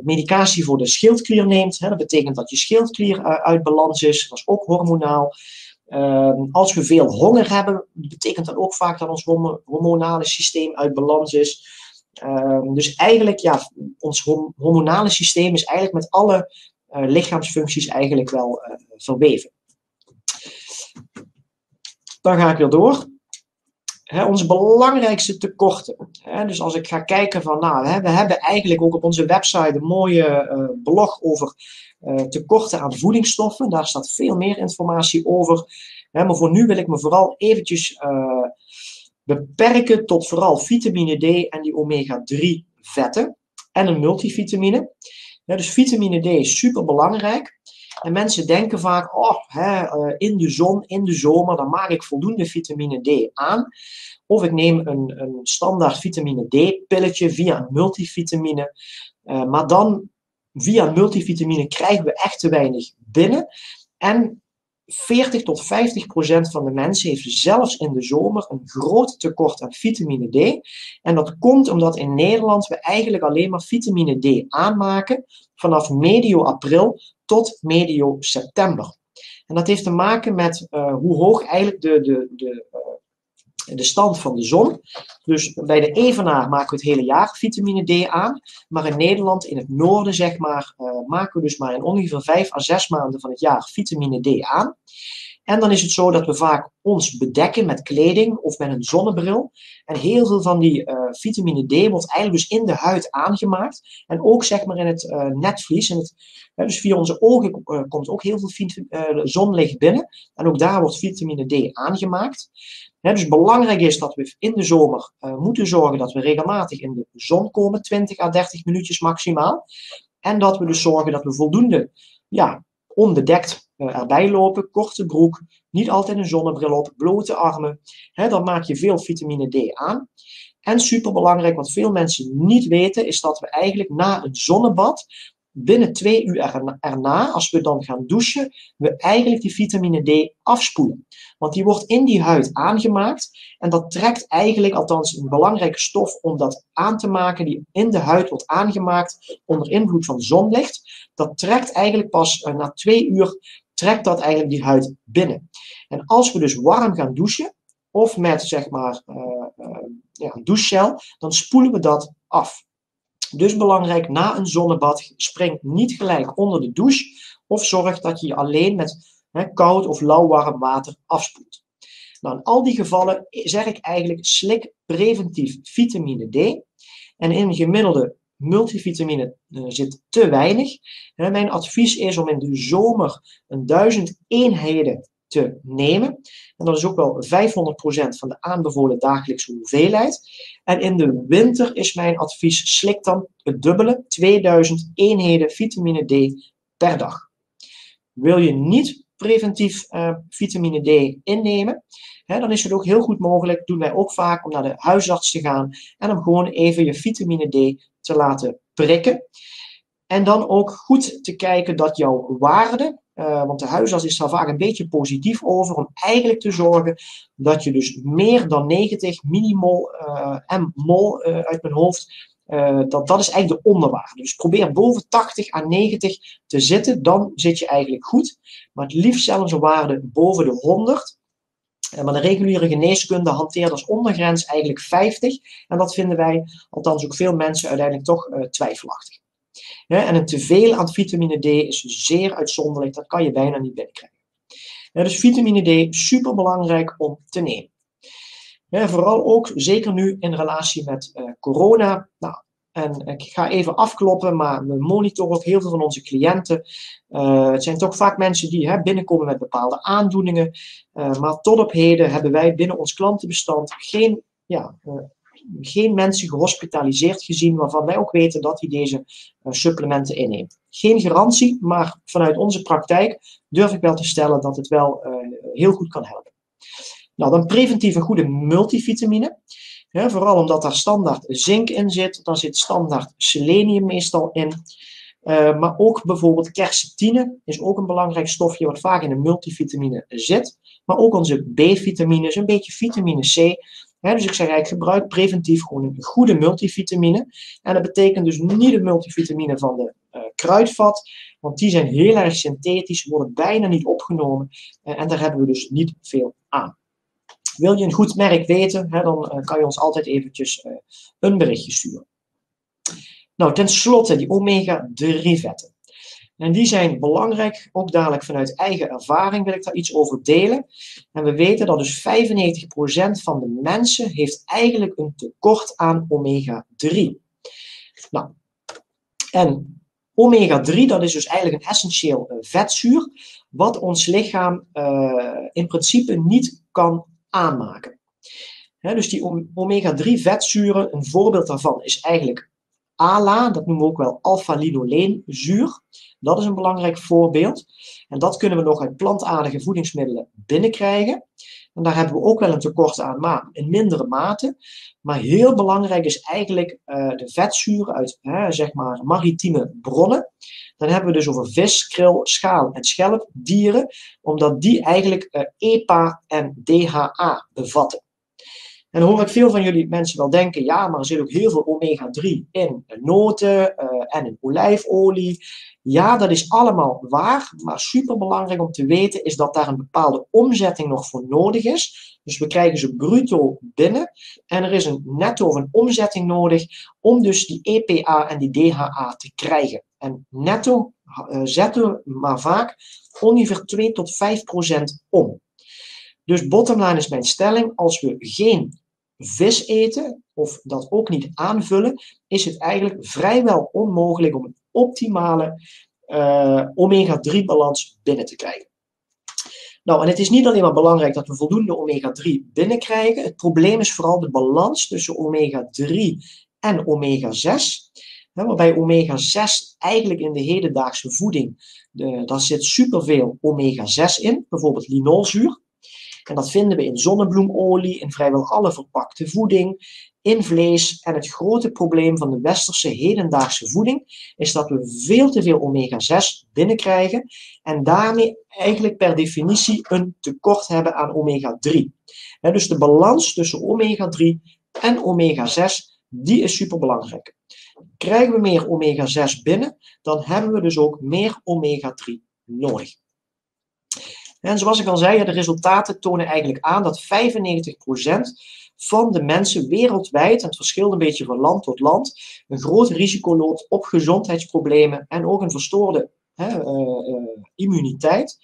medicatie voor de schildklier neemt. Dat betekent dat je schildklier uit balans is. Dat is ook hormonaal. Ehm, als we veel honger hebben, betekent dat ook vaak dat ons hormonale systeem uit balans is. Ehm, dus eigenlijk, ja, ons hormonale systeem is eigenlijk met alle uh, lichaamsfuncties eigenlijk wel uh, verweven. Dan ga ik weer door. onze belangrijkste tekorten. dus als ik ga kijken van, nou, we hebben eigenlijk ook op onze website een mooie uh, blog over tekorten aan voedingsstoffen. Daar staat veel meer informatie over. maar voor nu wil ik me vooral eventjes beperken tot vooral vitamine D en die omega-3 vetten en een multivitamine. dus vitamine D is super belangrijk. En mensen denken vaak, oh, hè, eh, in de zon, in de zomer, dan maak ik voldoende vitamine D aan. Of ik neem een, een standaard vitamine D-pilletje via een multivitamine. Uh, maar dan, via multivitamine, krijgen we echt te weinig binnen. En 40 tot 50 procent van de mensen heeft zelfs in de zomer een groot tekort aan vitamine D. En dat komt omdat in Nederland we eigenlijk alleen maar vitamine D aanmaken vanaf medio april tot medio september. En dat heeft te maken met uh, hoe hoog eigenlijk de, de, de, uh, de stand van de zon. Dus bij de evenaar maken we het hele jaar vitamine D aan. Maar in Nederland, in het noorden zeg maar, uh, maken we dus maar in ongeveer 5 à 6 maanden van het jaar vitamine D aan. En dan is het zo dat we vaak ons bedekken met kleding of met een zonnebril. En heel veel van die uh, vitamine D wordt eigenlijk dus in de huid aangemaakt. En ook zeg maar in het uh, netvlies. In het, dus via onze ogen komt ook heel veel zonlicht binnen. En ook daar wordt vitamine D aangemaakt. dus belangrijk is dat we in de zomer moeten zorgen dat we regelmatig in de zon komen. 20 à 30 minuutjes maximaal. En dat we dus zorgen dat we voldoende ja, onbedekt erbij lopen, korte broek, niet altijd een zonnebril op, blote armen. Hè, dan maak je veel vitamine D aan. En superbelangrijk, wat veel mensen niet weten, is dat we eigenlijk na een zonnebad binnen twee uur erna, als we dan gaan douchen, we eigenlijk die vitamine D afspoelen. Want die wordt in die huid aangemaakt en dat trekt eigenlijk, althans een belangrijke stof om dat aan te maken, die in de huid wordt aangemaakt onder invloed van zonlicht. Dat trekt eigenlijk pas uh, na twee uur, trekt dat eigenlijk die huid binnen. En als we dus warm gaan douchen, of met zeg maar uh, ja, douchegel, dan spoelen we dat af. Dus belangrijk, na een zonnebad, spring niet gelijk onder de douche of zorg dat je je alleen met koud of lauw-warm water afspoelt. Nou, in al die gevallen zeg ik eigenlijk slik preventief vitamine D. En in een gemiddelde multivitamine uh, zit te weinig. mijn advies is om in de zomer een 1000 eenheden te nemen. En dat is ook wel 500% van de aanbevolen dagelijkse hoeveelheid. En in de winter is mijn advies: slik dan het dubbele, 2000 eenheden vitamine D per dag. Wil je niet preventief uh, vitamine D innemen, hè, dan is het ook heel goed mogelijk, doen wij ook vaak, om naar de huisarts te gaan en om gewoon even je vitamine D te laten prikken. En dan ook goed te kijken dat jouw waarde uh, want de huisarts is daar vaak een beetje positief over om eigenlijk te zorgen dat je dus meer dan 90 millimol uh, mol uh, uit mijn hoofd, dat, dat is eigenlijk de onderwaarde. Dus probeer boven 80 à 90 te zitten, dan zit je eigenlijk goed. Maar het liefst zelfs een waarde boven de 100. Maar de reguliere geneeskunde hanteert als ondergrens eigenlijk 50. En dat vinden wij, althans ook veel mensen, uiteindelijk toch twijfelachtig en een teveel aan vitamine D is zeer uitzonderlijk. Dat kan je bijna niet binnenkrijgen. dus vitamine D, super belangrijk om te nemen. vooral ook, zeker nu in relatie met uh, corona. Nou, en ik ga even afkloppen, maar we monitoren ook heel veel van onze cliënten. Uh, het zijn toch vaak mensen die hè, binnenkomen met bepaalde aandoeningen. Uh, maar tot op heden hebben wij binnen ons klantenbestand geen ja, geen mensen gehospitaliseerd gezien waarvan wij ook weten dat hij deze supplementen inneemt. Geen garantie, maar vanuit onze praktijk durf ik wel te stellen dat het wel heel goed kan helpen. Nou, dan preventief een goede multivitamine. Vooral omdat daar standaard zink in zit, dan zit standaard selenium meestal in. Uh, maar ook bijvoorbeeld quercetine is ook een belangrijk stofje wat vaak in een multivitamine zit. Maar ook onze B-vitamines, een beetje vitamine C, dus ik zeg eigenlijk, gebruik preventief gewoon een goede multivitamine. En dat betekent dus niet de multivitamine van de uh, kruidvat, want die zijn heel erg synthetisch, worden bijna niet opgenomen uh, en daar hebben we dus niet veel aan. Wil je een goed merk weten, hè, dan uh, kan je ons altijd eventjes een berichtje sturen. Nou, tenslotte die omega-3 vetten. En die zijn belangrijk, ook dadelijk vanuit eigen ervaring wil ik daar iets over delen. En we weten dat dus 95% van de mensen heeft eigenlijk een tekort aan omega-3. Nou, en omega-3 dat is dus eigenlijk een essentieel eh, vetzuur, wat ons lichaam in principe niet kan aanmaken. dus die omega-3 vetzuren, een voorbeeld daarvan is eigenlijk ALA, dat noemen we ook wel alpha-linoleenzuur. Dat is een belangrijk voorbeeld. En dat kunnen we nog uit plantaardige voedingsmiddelen binnenkrijgen. En daar hebben we ook wel een tekort aan, maar in mindere mate. Maar heel belangrijk is eigenlijk uh, de vetzuren uit zeg maar maritieme bronnen. Dan hebben we dus over vis, kril, schaal en schelp, dieren, omdat die eigenlijk uh, EPA en DHA bevatten. En hoor ik veel van jullie mensen wel denken, ja, maar er zit ook heel veel omega-3 in noten uh, en in olijfolie. Ja, dat is allemaal waar, maar super belangrijk om te weten is dat daar een bepaalde omzetting nog voor nodig is. Dus we krijgen ze bruto binnen en er is een netto of een omzetting nodig om dus die EPA en die DHA te krijgen. En netto uh, zetten we maar vaak ongeveer 2 tot 5 procent om. Dus bottomline is mijn stelling, als we geen vis eten of dat ook niet aanvullen, is het eigenlijk vrijwel onmogelijk om een optimale uh, omega-3 balans binnen te krijgen. Nou, en het is niet alleen maar belangrijk dat we voldoende omega-3 binnenkrijgen. Het probleem is vooral de balans tussen omega-3 en omega-6. Waarbij omega-6 eigenlijk in de hedendaagse voeding, de, daar zit superveel omega-6 in, bijvoorbeeld linolzuur. En dat vinden we in zonnebloemolie, in vrijwel alle verpakte voeding, in vlees. En het grote probleem van de westerse hedendaagse voeding is dat we veel te veel omega-6 binnenkrijgen en daarmee eigenlijk per definitie een tekort hebben aan omega-3. Dus de balans tussen omega-3 en omega-6, die is super belangrijk. Krijgen we meer omega-6 binnen, dan hebben we dus ook meer omega-3 nodig. En zoals ik al zei, de resultaten tonen eigenlijk aan dat 95% van de mensen wereldwijd, en het verschilt een beetje van land tot land, een groot risico loopt op gezondheidsproblemen en ook een verstoorde hè, uh, uh, immuniteit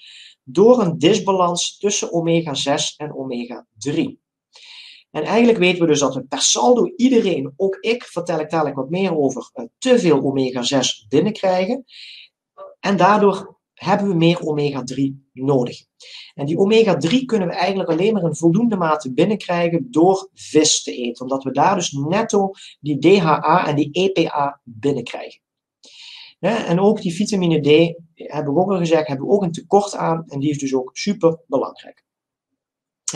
door een disbalans tussen omega-6 en omega-3. En eigenlijk weten we dus dat we per saldo iedereen, ook ik, vertel ik dadelijk wat meer over, uh, te veel omega-6 binnenkrijgen. En daardoor hebben we meer omega-3 nodig. En die omega-3 kunnen we eigenlijk alleen maar in voldoende mate binnenkrijgen door vis te eten, omdat we daar dus netto die DHA en die EPA binnenkrijgen. en ook die vitamine D, hebben we ook al gezegd, hebben we ook een tekort aan en die is dus ook super belangrijk.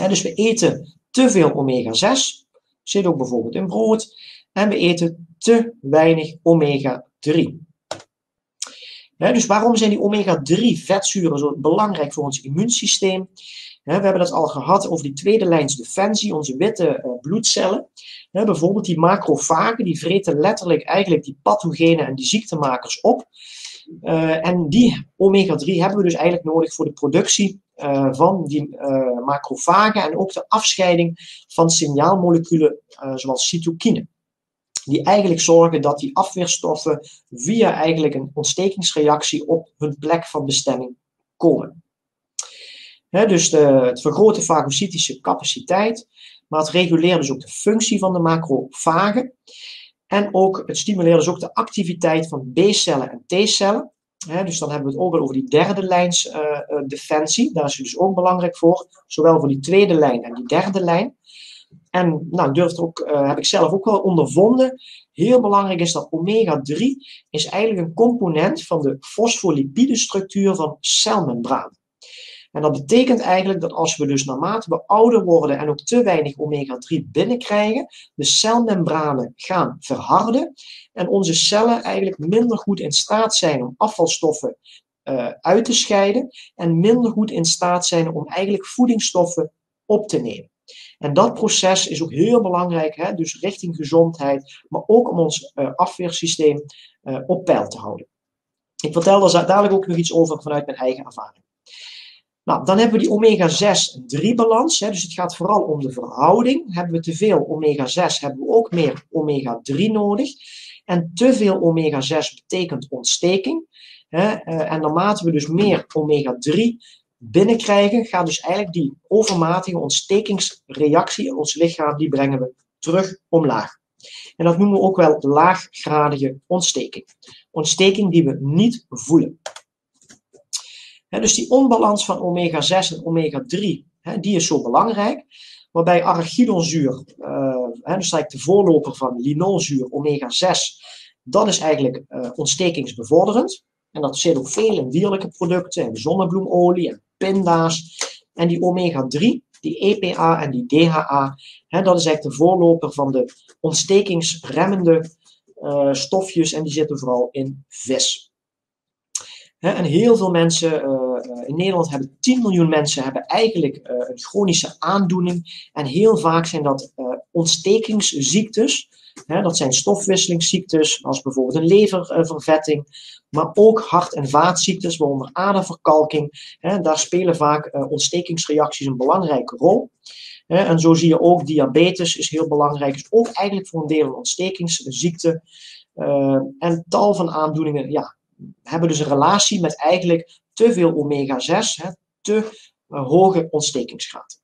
dus we eten te veel omega-6, zit ook bijvoorbeeld in brood, en we eten te weinig omega-3 dus waarom zijn die omega-3 vetzuren zo belangrijk voor ons immuunsysteem? we hebben dat al gehad over die tweede lijns defensie, onze witte uh, bloedcellen. bijvoorbeeld die macrofagen, die vreten letterlijk eigenlijk die pathogenen en die ziektemakers op. Uh, en die omega-3 hebben we dus eigenlijk nodig voor de productie uh, van die macrofagen en ook de afscheiding van signaalmoleculen zoals cytokine die eigenlijk zorgen dat die afweerstoffen via eigenlijk een ontstekingsreactie op hun plek van bestemming komen. dus de, het vergroot de fagocytische capaciteit, maar het reguleert dus ook de functie van de macrofagen. En ook, het stimuleert dus ook de activiteit van B-cellen en T-cellen. dus dan hebben we het ook over die derde lijns uh, defensie. Daar is het dus ook belangrijk voor. Zowel voor die tweede lijn en die derde lijn. En nou, ook, uh, heb ik zelf ook wel ondervonden. Heel belangrijk is dat omega-3 is eigenlijk een component van de fosfolipidestructuur van celmembraan. En dat betekent eigenlijk dat als we dus naarmate we ouder worden en ook te weinig omega-3 binnenkrijgen, de celmembranen gaan verharden en onze cellen eigenlijk minder goed in staat zijn om afvalstoffen uh, uit te scheiden en minder goed in staat zijn om eigenlijk voedingsstoffen op te nemen. En dat proces is ook heel belangrijk, hè? dus richting gezondheid, maar ook om ons uh, afweersysteem uh, op peil te houden. Ik vertel daar dadelijk ook nog iets over vanuit mijn eigen ervaring. Nou, dan hebben we die omega-6-3 balans. Hè, dus het gaat vooral om de verhouding. Hebben we te veel omega-6, hebben we ook meer omega-3 nodig. En te veel omega-6 betekent ontsteking. Hè, uh, en naarmate we dus meer omega-3 binnenkrijgen, gaat dus eigenlijk die overmatige ontstekingsreactie in ons lichaam, die brengen we terug omlaag. En dat noemen we ook wel laaggradige ontsteking. Ontsteking die we niet voelen. dus die onbalans van omega-6 en omega-3, die is zo belangrijk. Waarbij arachidonzuur, uh, dus eigenlijk de voorloper van linolzuur, omega-6, dat is eigenlijk uh, ontstekingsbevorderend. En dat zit ook veel in dierlijke producten, en zonnebloemolie pinda's. En die omega-3, die EPA en die DHA, hè, dat is eigenlijk de voorloper van de ontstekingsremmende uh, stofjes en die zitten vooral in vis. en heel veel mensen in Nederland hebben 10 miljoen mensen hebben eigenlijk een chronische aandoening. En heel vaak zijn dat ontstekingsziektes. Dat zijn stofwisselingsziektes, als bijvoorbeeld een leververvetting, maar ook hart- en vaatziektes, waaronder aderverkalking. daar spelen vaak ontstekingsreacties een belangrijke rol. En zo zie je ook diabetes is heel belangrijk, is ook eigenlijk voor een deel een ontstekingsziekte. Uh, en tal van aandoeningen ja, hebben dus een relatie met eigenlijk te veel omega-6, te uh, hoge ontstekingsgraad.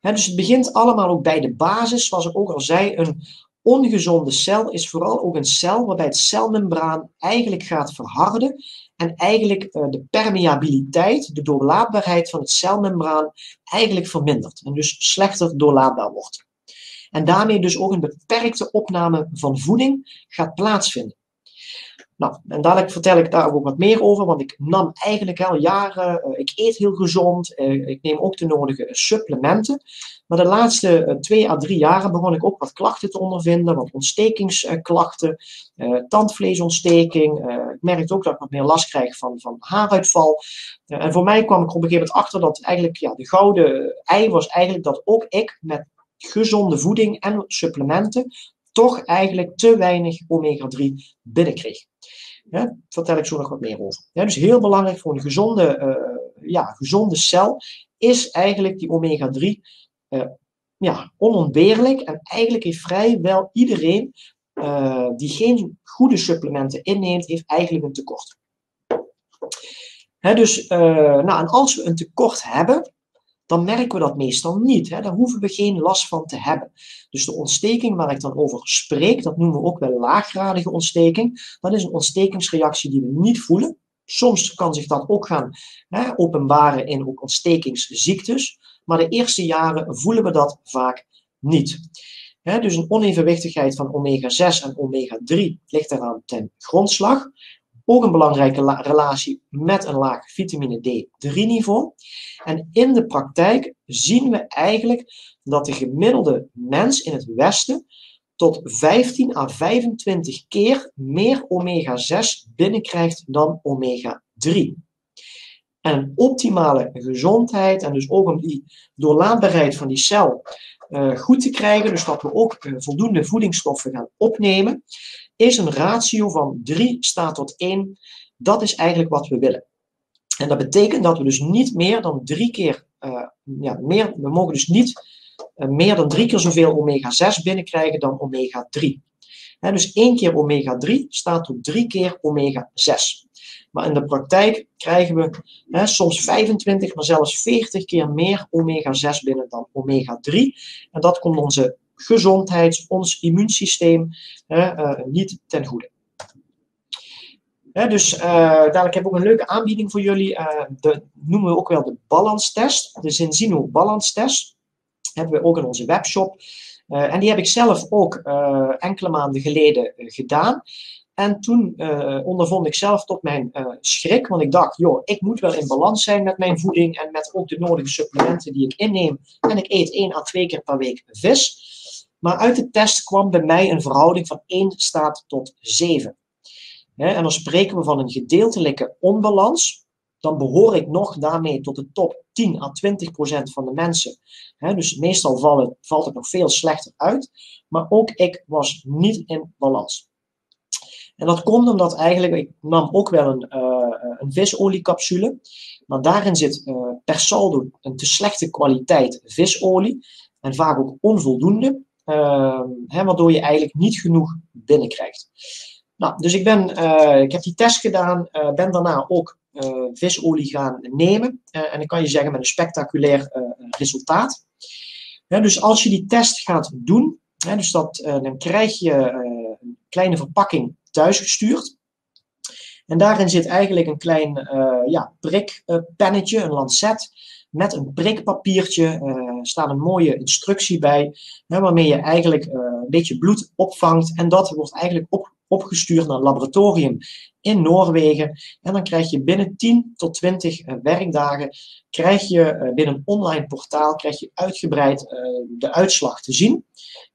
Dus het begint allemaal ook bij de basis, zoals ik ook al zei, een ongezonde cel is vooral ook een cel waarbij het celmembraan eigenlijk gaat verharden en eigenlijk uh, de permeabiliteit, de doorlaatbaarheid van het celmembraan eigenlijk vermindert en dus slechter doorlaatbaar wordt. En daarmee dus ook een beperkte opname van voeding gaat plaatsvinden. Nou, en dadelijk vertel ik daar ook wat meer over, want ik nam eigenlijk al jaren, uh, ik eet heel gezond, uh, ik neem ook de nodige supplementen. Maar de laatste uh, twee à drie jaren begon ik ook wat klachten te ondervinden, wat ontstekingsklachten, tandvleesontsteking. ik merkte ook dat ik wat meer last krijg van, van haaruitval. en voor mij kwam ik op een gegeven moment achter dat eigenlijk ja, de gouden ei was eigenlijk dat ook ik met gezonde voeding en supplementen toch eigenlijk te weinig omega-3 binnenkreeg. Ja, vertel ik zo nog wat meer over. Dus heel belangrijk voor een gezonde, uh, ja, gezonde cel is eigenlijk die omega-3 uh, eh, ja, onontbeerlijk. En eigenlijk heeft vrijwel iedereen uh, die geen goede supplementen inneemt, heeft eigenlijk een tekort. He, dus, nou, en als we een tekort hebben, dan merken we dat meestal niet. Hè? Daar hoeven we geen last van te hebben. Dus de ontsteking waar ik dan over spreek, dat noemen we ook wel laaggradige ontsteking. Dat is een ontstekingsreactie die we niet voelen. Soms kan zich dat ook gaan hè, openbaren in ook ontstekingsziektes. Maar de eerste jaren voelen we dat vaak niet. dus een onevenwichtigheid van omega-6 en omega-3 ligt eraan ten grondslag. Ook een belangrijke relatie met een laag vitamine D3 niveau. En in de praktijk zien we eigenlijk dat de gemiddelde mens in het Westen tot 15 à 25 keer meer omega-6 binnenkrijgt dan omega-3. En een optimale gezondheid en dus ook om die doorlaatbaarheid van die cel uh, goed te krijgen, dus dat we ook uh, voldoende voedingsstoffen gaan opnemen, is een ratio van 3 staat tot 1. Dat is eigenlijk wat we willen. En dat betekent dat we dus niet meer dan drie keer, uh, ja, meer, we mogen dus niet uh, meer dan drie keer zoveel omega-6 binnenkrijgen dan omega-3. dus één keer omega-3 staat tot drie keer omega-6. Maar in de praktijk krijgen we hè, soms 25, maar zelfs 40 keer meer omega-6 binnen dan omega-3. En dat komt onze gezondheid, ons immuunsysteem uh, niet ten goede. Hè, dus uh, dadelijk heb ik ook een leuke aanbieding voor jullie. Uh, de, noemen we ook wel de balanstest. De Zenzino balanstest. Hebben we ook in onze webshop. en die heb ik zelf ook enkele maanden geleden gedaan. En toen ondervond ik zelf tot mijn schrik, want ik dacht, joh, ik moet wel in balans zijn met mijn voeding en met ook de nodige supplementen die ik inneem. En ik eet één à twee keer per week vis. Maar uit de test kwam bij mij een verhouding van 1 staat tot 7. en dan spreken we van een gedeeltelijke onbalans. Dan behoor ik nog daarmee tot de top 10 à 20 procent van de mensen. dus meestal valt het nog veel slechter uit. Maar ook ik was niet in balans. En dat komt omdat eigenlijk, ik nam ook wel een, uh, een visoliecapsule, maar daarin zit uh, per saldo een te slechte kwaliteit visolie en vaak ook onvoldoende, hè, waardoor je eigenlijk niet genoeg binnenkrijgt. Nou, dus ik, ben, ik heb die test gedaan, ben daarna ook visolie gaan nemen en dan kan je zeggen met een spectaculair resultaat. dus als je die test gaat doen, dus dat, dan krijg je een kleine verpakking thuisgestuurd. En daarin zit eigenlijk een klein uh, ja, prikpennetje, een lancet, met een prikpapiertje. Uh, staat een mooie instructie bij, hè, waarmee je eigenlijk uh, een beetje bloed opvangt. En dat wordt eigenlijk op, opgestuurd naar een laboratorium in Noorwegen. En dan krijg je binnen 10 tot 20 werkdagen, krijg je binnen een online portaal, krijg je uitgebreid de uitslag te zien.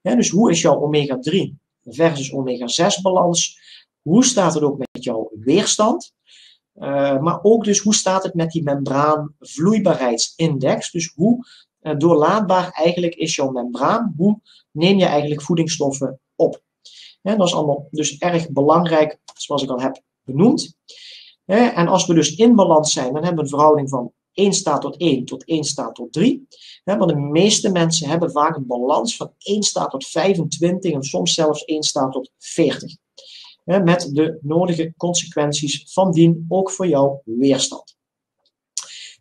dus hoe is jouw omega-3 versus omega-6 balans? hoe staat het ook met jouw weerstand? Uh, maar ook dus hoe staat het met die membraanvloeibaarheidsindex? Dus hoe uh, doorlaatbaar eigenlijk is jouw membraan? Hoe neem je eigenlijk voedingsstoffen op? Dat is allemaal dus erg belangrijk, zoals ik al heb benoemd. En als we dus in balans zijn, dan hebben we een verhouding van 1 staat tot 1 tot 1 staat tot 3. Maar de meeste mensen hebben vaak een balans van 1 staat tot 25 en soms zelfs 1 staat tot 40 met de nodige consequenties van dien ook voor jouw weerstand.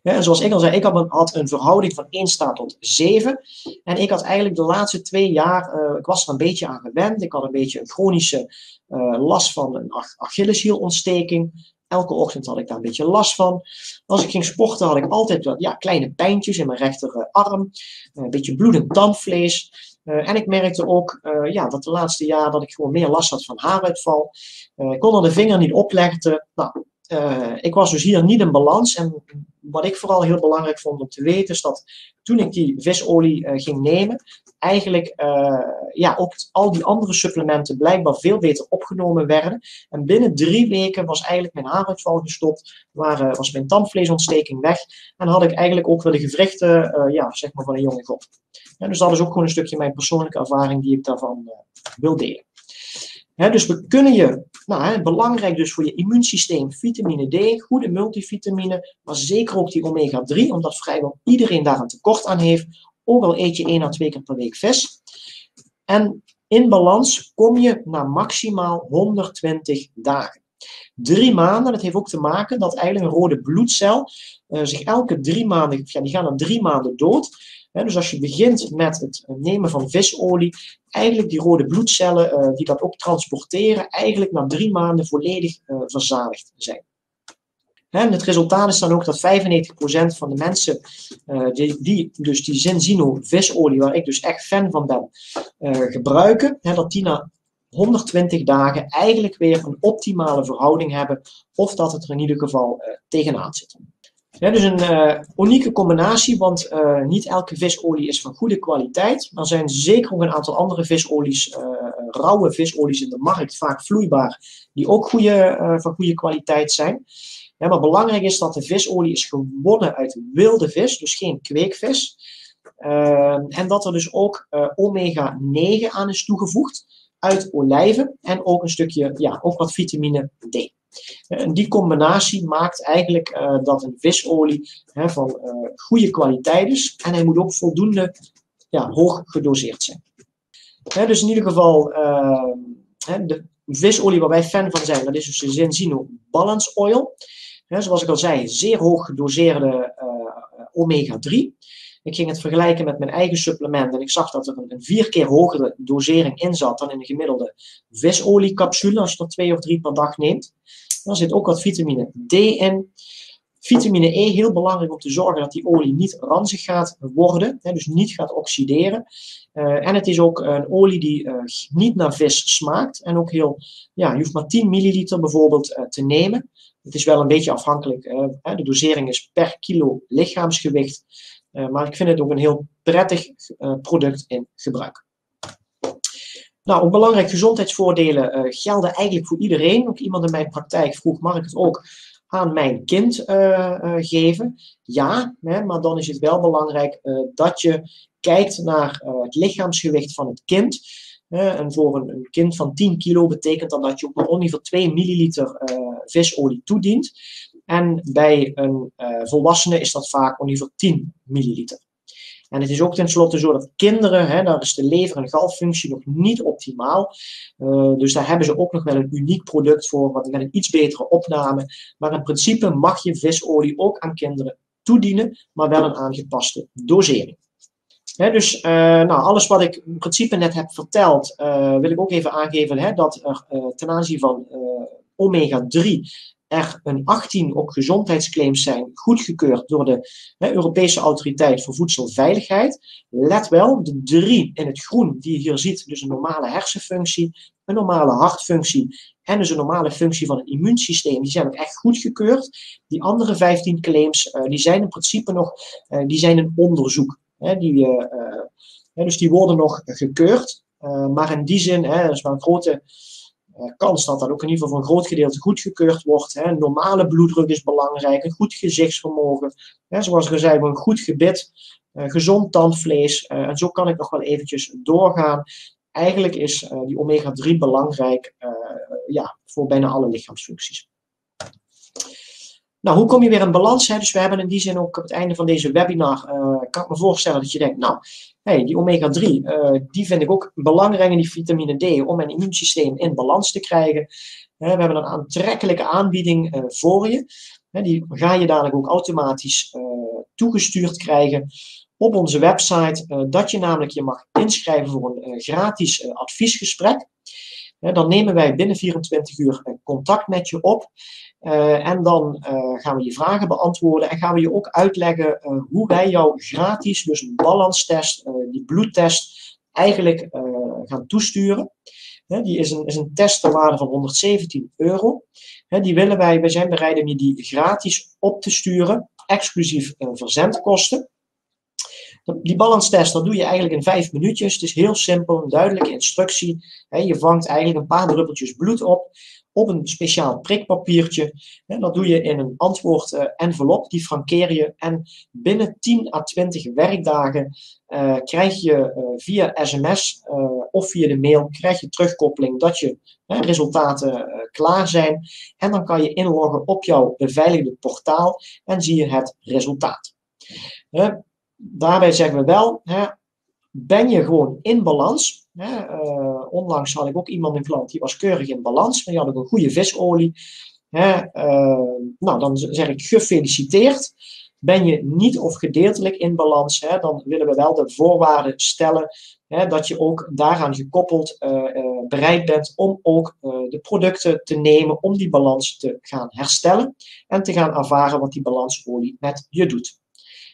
En zoals ik al zei, ik had een, verhouding van 1 staat tot 7. En ik had eigenlijk de laatste twee jaar, uh, ik was er een beetje aan gewend. Ik had een beetje een chronische uh, last van een Achilleshielontsteking. Elke ochtend had ik daar een beetje last van. Als ik ging sporten had ik altijd wat ja, kleine pijntjes in mijn rechterarm. Een beetje bloedend tandvlees. Uh, en ik merkte ook uh, ja, dat de laatste jaar dat ik gewoon meer last had van haaruitval. Uh, ik kon er de vinger niet opleggen. Nou, ik was dus hier niet in balans. En wat ik vooral heel belangrijk vond om te weten, is dat toen ik die visolie ging nemen, eigenlijk ja, ook al die andere supplementen blijkbaar veel beter opgenomen werden. En binnen drie weken was eigenlijk mijn haaruitval gestopt, waar, was mijn tandvleesontsteking weg. En had ik eigenlijk ook weer de gewrichten ja, zeg maar van een jonge. Ja, dus dat is ook gewoon een stukje mijn persoonlijke ervaring die ik daarvan wil delen. Dus we kunnen je, nou, belangrijk dus voor je immuunsysteem, vitamine D, goede multivitamine, maar zeker ook die omega-3, omdat vrijwel iedereen daar een tekort aan heeft. Ook al eet je één à twee keer per week vis. En in balans kom je naar maximaal 120 dagen. Drie maanden, dat heeft ook te maken dat eigenlijk een rode bloedcel uh, zich elke drie maanden, ja, die gaan dan drie maanden dood dus als je begint met het nemen van visolie, eigenlijk die rode bloedcellen uh, die dat ook transporteren, eigenlijk na drie maanden volledig uh, verzadigd zijn. Het resultaat is dan ook dat 95% van de mensen uh, die, die, dus die Zenzino visolie, waar ik dus echt fan van ben, gebruiken, dat die na 120 dagen eigenlijk weer een optimale verhouding hebben, of dat het er in ieder geval tegenaan zit. Ja, dus een uh, unieke combinatie, want uh, niet elke visolie is van goede kwaliteit. Er zijn zeker ook een aantal andere visolies, uh, rauwe visolies in de markt, vaak vloeibaar, die ook goede, van goede kwaliteit zijn. Ja, maar belangrijk is dat de visolie is gewonnen uit wilde vis, dus geen kweekvis. en dat er dus ook omega-9 aan is toegevoegd uit olijven en ook een stukje, ja, ook wat vitamine D. En die combinatie maakt eigenlijk uh, dat een visolie hè, van uh, goede kwaliteit is. En hij moet ook voldoende ja, hoog gedoseerd zijn. Hè, dus in ieder geval, uh, de visolie waar wij fan van zijn, dat is dus de Zenzino Balance Oil. Hè, zoals ik al zei, zeer hoog gedoseerde omega-3. Ik ging het vergelijken met mijn eigen supplement en ik zag dat er een, vier keer hogere dosering in zat dan in een gemiddelde visoliecapsule als je er twee of drie per dag neemt. Dan zit ook wat vitamine D in. Vitamine E, heel belangrijk om te zorgen dat die olie niet ranzig gaat worden, dus niet gaat oxideren. Uh, en het is ook een olie die uh, niet naar vis smaakt en ook heel, ja, je hoeft maar 10 milliliter bijvoorbeeld uh, te nemen. Het is wel een beetje afhankelijk, de dosering is per kilo lichaamsgewicht, maar ik vind het ook een heel prettig product in gebruik. Nou, ook belangrijk gezondheidsvoordelen uh, gelden eigenlijk voor iedereen. Ook iemand in mijn praktijk vroeg, mag ik het ook aan mijn kind uh, uh, geven? Ja, hè, maar dan is het wel belangrijk dat je kijkt naar het lichaamsgewicht van het kind. en voor een, een, kind van 10 kilo betekent dat dat je ongeveer 2 milliliter visolie toedient. En bij een volwassene is dat vaak ongeveer 10 milliliter. En het is ook tenslotte zo dat kinderen, hè, daar is de lever- en galfunctie nog niet optimaal. Uh, dus daar hebben ze ook nog wel een uniek product voor, wat met een iets betere opname. Maar in principe mag je visolie ook aan kinderen toedienen, maar wel een aangepaste dosering. dus uh, nou, alles wat ik in principe net heb verteld, uh, wil ik ook even aangeven dat er ten aanzien van omega-3 er een 18 ook gezondheidsclaims zijn goedgekeurd door de hè, Europese Autoriteit voor Voedselveiligheid. Let wel, de drie in het groen die je hier ziet, dus een normale hersenfunctie, een normale hartfunctie en dus een normale functie van het immuunsysteem, die zijn ook echt goedgekeurd. Die andere 15 claims, uh, die zijn in principe nog, uh, die zijn een onderzoek. Hè, die, uh, dus die worden nog gekeurd. maar in die zin, hè, dat is wel een grote kans dat dat ook in ieder geval voor een groot gedeelte goedgekeurd wordt. Hè. Normale bloeddruk is belangrijk, een goed gezichtsvermogen. Hè, zoals ik zei, een goed gebit, gezond tandvlees. en zo kan ik nog wel eventjes doorgaan. Eigenlijk is die omega-3 belangrijk ja, voor bijna alle lichaamsfuncties. Nou, hoe kom je weer in balans? Hè? Dus we hebben in die zin ook op het einde van deze webinar, uh, kan ik me voorstellen dat je denkt, nou, hey, die omega-3, uh, eh, die vind ik ook belangrijk in die vitamine D om mijn immuunsysteem in balans te krijgen. we hebben een aantrekkelijke aanbieding uh, voor je. die ga je dadelijk ook automatisch toegestuurd krijgen op onze website. dat je namelijk je mag inschrijven voor een gratis adviesgesprek. dan nemen wij binnen 24 uur contact met je op. Uh, en dan uh, gaan we je vragen beantwoorden en gaan we je ook uitleggen uh, hoe wij jou gratis, dus een balanstest, die bloedtest, eigenlijk gaan toesturen. die is een, is een test ter waarde van 117 euro. die willen wij, wij zijn bereid om je die gratis op te sturen, exclusief verzendkosten. Die balanstest, dat doe je eigenlijk in vijf minuutjes. Het is heel simpel, een duidelijke instructie. je vangt eigenlijk een paar druppeltjes bloed op op een speciaal prikpapiertje. Dat doe je in een antwoord-envelop, die frankeer je. En binnen 10 à 20 werkdagen uh, krijg je uh, via sms of via de mail krijg je terugkoppeling dat je resultaten klaar zijn. En dan kan je inloggen op jouw beveiligde portaal en zie je het resultaat. daarbij zeggen we wel, ben je gewoon in balans, Hè, uh, onlangs had ik ook iemand, een klant, die was keurig in balans, maar die had ook een goede visolie. Hè, uh, nou, dan zeg ik gefeliciteerd. Ben je niet of gedeeltelijk in balans, hè, dan willen we wel de voorwaarden stellen hè, dat je ook daaraan gekoppeld uh, bereid bent om ook de producten te nemen om die balans te gaan herstellen en te gaan ervaren wat die balansolie met je doet.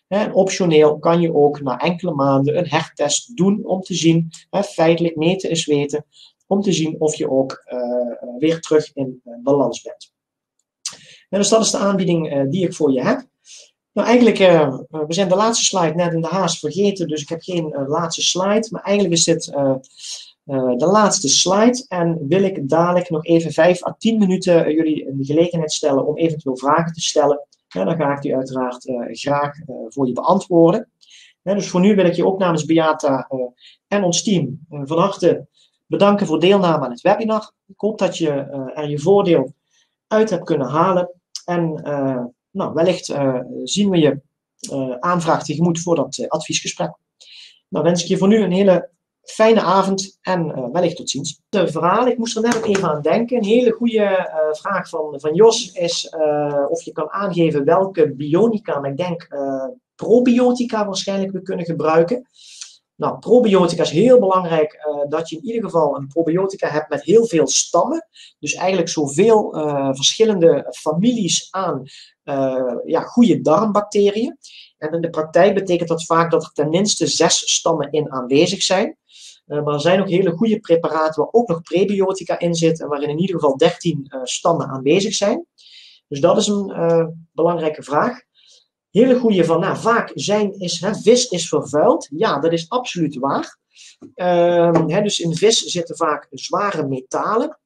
En optioneel kan je ook na enkele maanden een hertest doen om te zien, feitelijk meten is weten, om te zien of je ook uh, weer terug in uh, balans bent. En dus dat is de aanbieding uh, die ik voor je heb. Nou, eigenlijk, we zijn de laatste slide net in de haast vergeten, dus ik heb geen laatste slide. Maar eigenlijk is dit de laatste slide. En wil ik dadelijk nog even 5 à 10 minuten jullie de gelegenheid stellen om eventueel vragen te stellen dan ga ik die uiteraard eh, graag eh, voor je beantwoorden. dus voor nu wil ik je ook namens Beata eh, en ons team van harte bedanken voor deelname aan het webinar. Ik hoop dat je er je voordeel uit hebt kunnen halen. En nou, wellicht zien we je aanvraag tegemoet voor dat adviesgesprek. Dan wens ik je voor nu een hele fijne avond en uh, wellicht tot ziens. De verhaal, ik moest er net even aan denken. Een hele goede uh, vraag van, van Jos is uh, of je kan aangeven welke bionica, maar ik denk probiotica waarschijnlijk, we kunnen gebruiken. Nou, probiotica is heel belangrijk dat je in ieder geval een probiotica hebt met heel veel stammen. Dus eigenlijk zoveel verschillende families aan ja, goede darmbacteriën. En in de praktijk betekent dat vaak dat er tenminste zes stammen in aanwezig zijn. Uh, maar er zijn ook hele goede preparaten waar ook nog prebiotica in zitten, waarin in ieder geval 13 uh, eh, stammen aanwezig zijn. Dus dat is een uh, belangrijke vraag. Hele goede van, nou, vaak zijn is, hè, vis is vervuild. Ja, dat is absoluut waar. Ehm, hè, dus in vis zitten vaak zware metalen.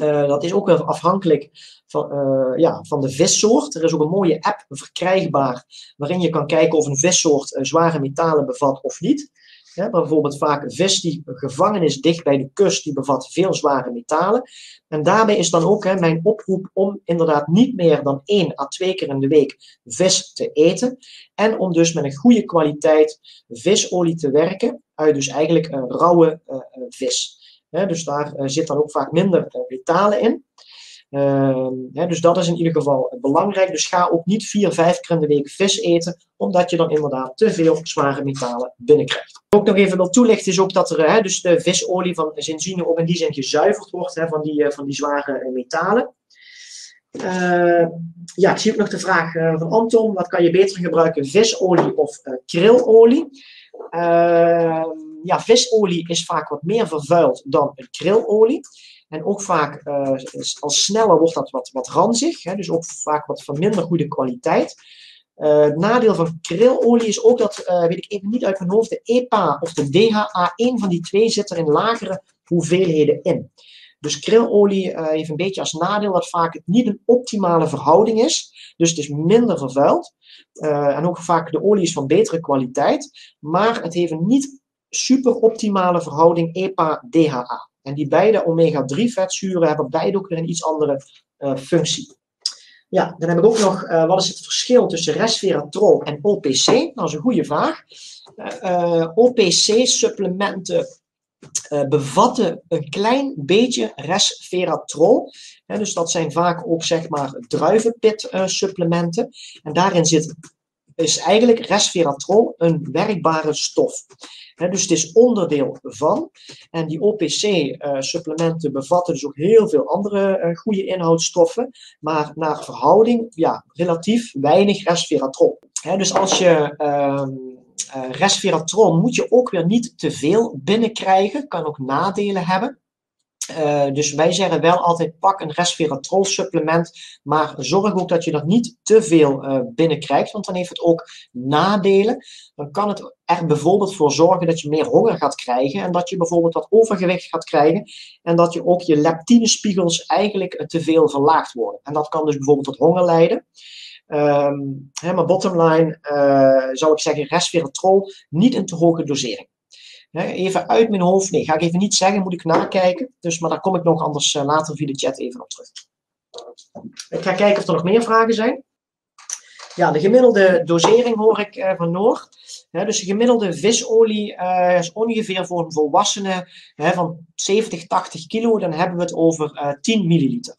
dat is ook wel afhankelijk van, ja, van de vissoort. Er is ook een mooie app verkrijgbaar waarin je kan kijken of een vissoort zware metalen bevat of niet. Ja, bijvoorbeeld vaak vis die gevangen is dicht bij de kust, die bevat veel zware metalen. En daarbij is dan ook hè, mijn oproep om inderdaad niet meer dan één à twee keer in de week vis te eten. En om dus met een goede kwaliteit visolie te werken uit dus eigenlijk een rauwe uh, vis. dus daar uh, zit dan ook vaak minder metalen in. Ehm, dus dat is in ieder geval belangrijk. Dus ga ook niet vier, vijf keer in de week vis eten, omdat je dan inderdaad te veel zware metalen binnenkrijgt. Ook nog even wil toelichten is ook dat er hè, dus de visolie van zenzine ook in die zin gezuiverd wordt hè, van, die, eh, van die zware eh, metalen. Uh, ja, ik zie ook nog de vraag uh, van Anton. Wat kan je beter gebruiken, visolie of uh, krilolie? Ehm, ja, visolie is vaak wat meer vervuild dan een krilolie. En ook vaak uh, als sneller wordt dat wat, wat ranzig. Hè, dus ook vaak wat van minder goede kwaliteit. Uh, het nadeel van krilolie is ook dat, uh, weet ik even niet uit mijn hoofd, de EPA of de DHA, één van die twee zit er in lagere hoeveelheden in. Dus krilolie uh, heeft een beetje als nadeel dat vaak het niet een optimale verhouding is. Dus het is minder vervuild. En ook vaak de olie is van betere kwaliteit. Maar het heeft een niet super optimale verhouding EPA-DHA. En die beide omega-3 vetzuren hebben beide ook weer een iets andere uh, functie. Ja, dan heb ik ook nog, uh, wat is het verschil tussen resveratrol en OPC? Dat is een goede vraag. Uh, OPC-supplementen bevatten een klein beetje resveratrol. dus dat zijn vaak ook zeg maar druivenpit-supplementen. en daarin zit is eigenlijk resveratrol een werkbare stof. dus het is onderdeel van. En die OPC-supplementen uh, bevatten dus ook heel veel andere uh, goede inhoudstoffen, maar naar verhouding ja, relatief weinig resveratrol. dus als je uh, resveratrol moet je ook weer niet te veel binnenkrijgen, kan ook nadelen hebben. Uh, dus wij zeggen wel altijd pak een resveratrol supplement, maar zorg ook dat je dat niet te veel uh, binnenkrijgt, want dan heeft het ook nadelen. Dan kan het er bijvoorbeeld voor zorgen dat je meer honger gaat krijgen en dat je bijvoorbeeld wat overgewicht gaat krijgen en dat je ook je leptinespiegels eigenlijk te veel verlaagd worden. En dat kan dus bijvoorbeeld tot honger leiden. Um, hè, maar bottom line zou ik zeggen resveratrol niet in te hoge dosering. Even uit mijn hoofd. Nee, ga ik even niet zeggen, moet ik nakijken. Dus, maar daar kom ik nog anders uh, later via de chat even op terug. Ik ga kijken of er nog meer vragen zijn. Ja, de gemiddelde dosering hoor ik uh, van Noor. dus de gemiddelde visolie uh, is ongeveer voor een volwassene van 70, 80 kilo. Dan hebben we het over 10 milliliter.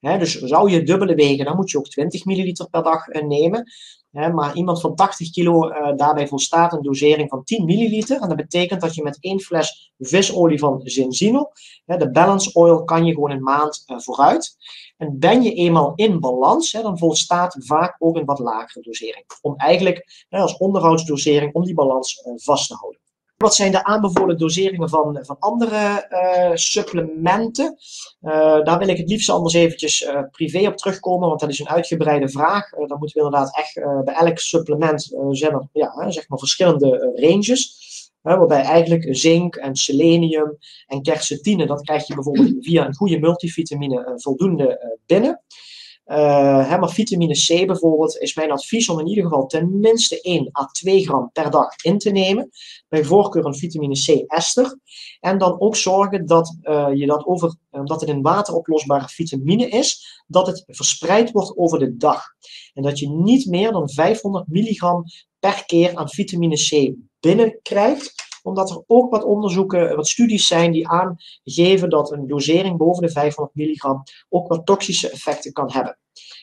Dus zou je dubbele wegen, dan moet je ook 20 milliliter per dag nemen maar iemand van 80 kilo, uh, daarbij volstaat een dosering van 10 milliliter. En dat betekent dat je met één fles visolie van Zinzino, de balance oil, kan je gewoon een maand uh, vooruit. En ben je eenmaal in balans, dan volstaat vaak ook een wat lagere dosering. Om eigenlijk als onderhoudsdosering om die balans vast te houden. Wat zijn de aanbevolen doseringen van, van andere uh, supplementen? Uh, daar wil ik het liefst anders eventjes privé op terugkomen, want dat is een uitgebreide vraag. dan moeten we inderdaad echt bij elk supplement zijn er ja, zeg maar verschillende ranges. waarbij eigenlijk zink en selenium en quercetine, dat krijg je bijvoorbeeld via een goede multivitamine voldoende binnen. Uh, vitamine C bijvoorbeeld is mijn advies om in ieder geval ten minste 1 à 2 gram per dag in te nemen. Bij voorkeur een vitamine C ester. En dan ook zorgen dat uh, je dat over, omdat het een wateroplosbare vitamine is, dat het verspreid wordt over de dag. En dat je niet meer dan 500 milligram per keer aan vitamine C binnenkrijgt omdat er ook wat onderzoeken, wat studies zijn die aangeven dat een dosering boven de 500 milligram ook wat toxische effecten kan hebben.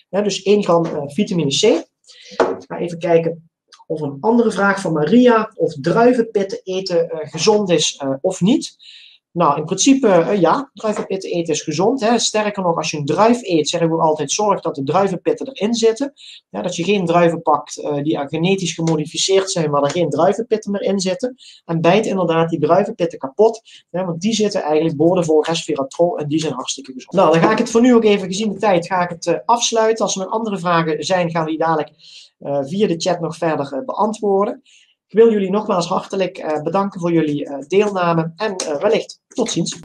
dus 1 gram uh, vitamine C. Ik ga even kijken of een andere vraag van Maria, of druivenpitten eten uh, gezond is uh, of niet. Nou, in principe uh, ja, druivenpitten eten is gezond. Hè. Sterker nog, als je een druif eet, zeggen we altijd zorg dat de druivenpitten erin zitten. Ja, dat je geen druiven pakt uh, die genetisch gemodificeerd zijn, maar er geen druivenpitten meer in zitten. En bijt inderdaad die druivenpitten kapot, hè, want die zitten eigenlijk boordevol resveratrol en die zijn hartstikke gezond. Nou, dan ga ik het voor nu ook even, gezien de tijd, ga ik het uh, afsluiten. Als er nog andere vragen zijn, gaan we die dadelijk via de chat nog verder beantwoorden. Ik wil jullie nogmaals hartelijk uh, bedanken voor jullie uh, deelname en uh, wellicht tot ziens.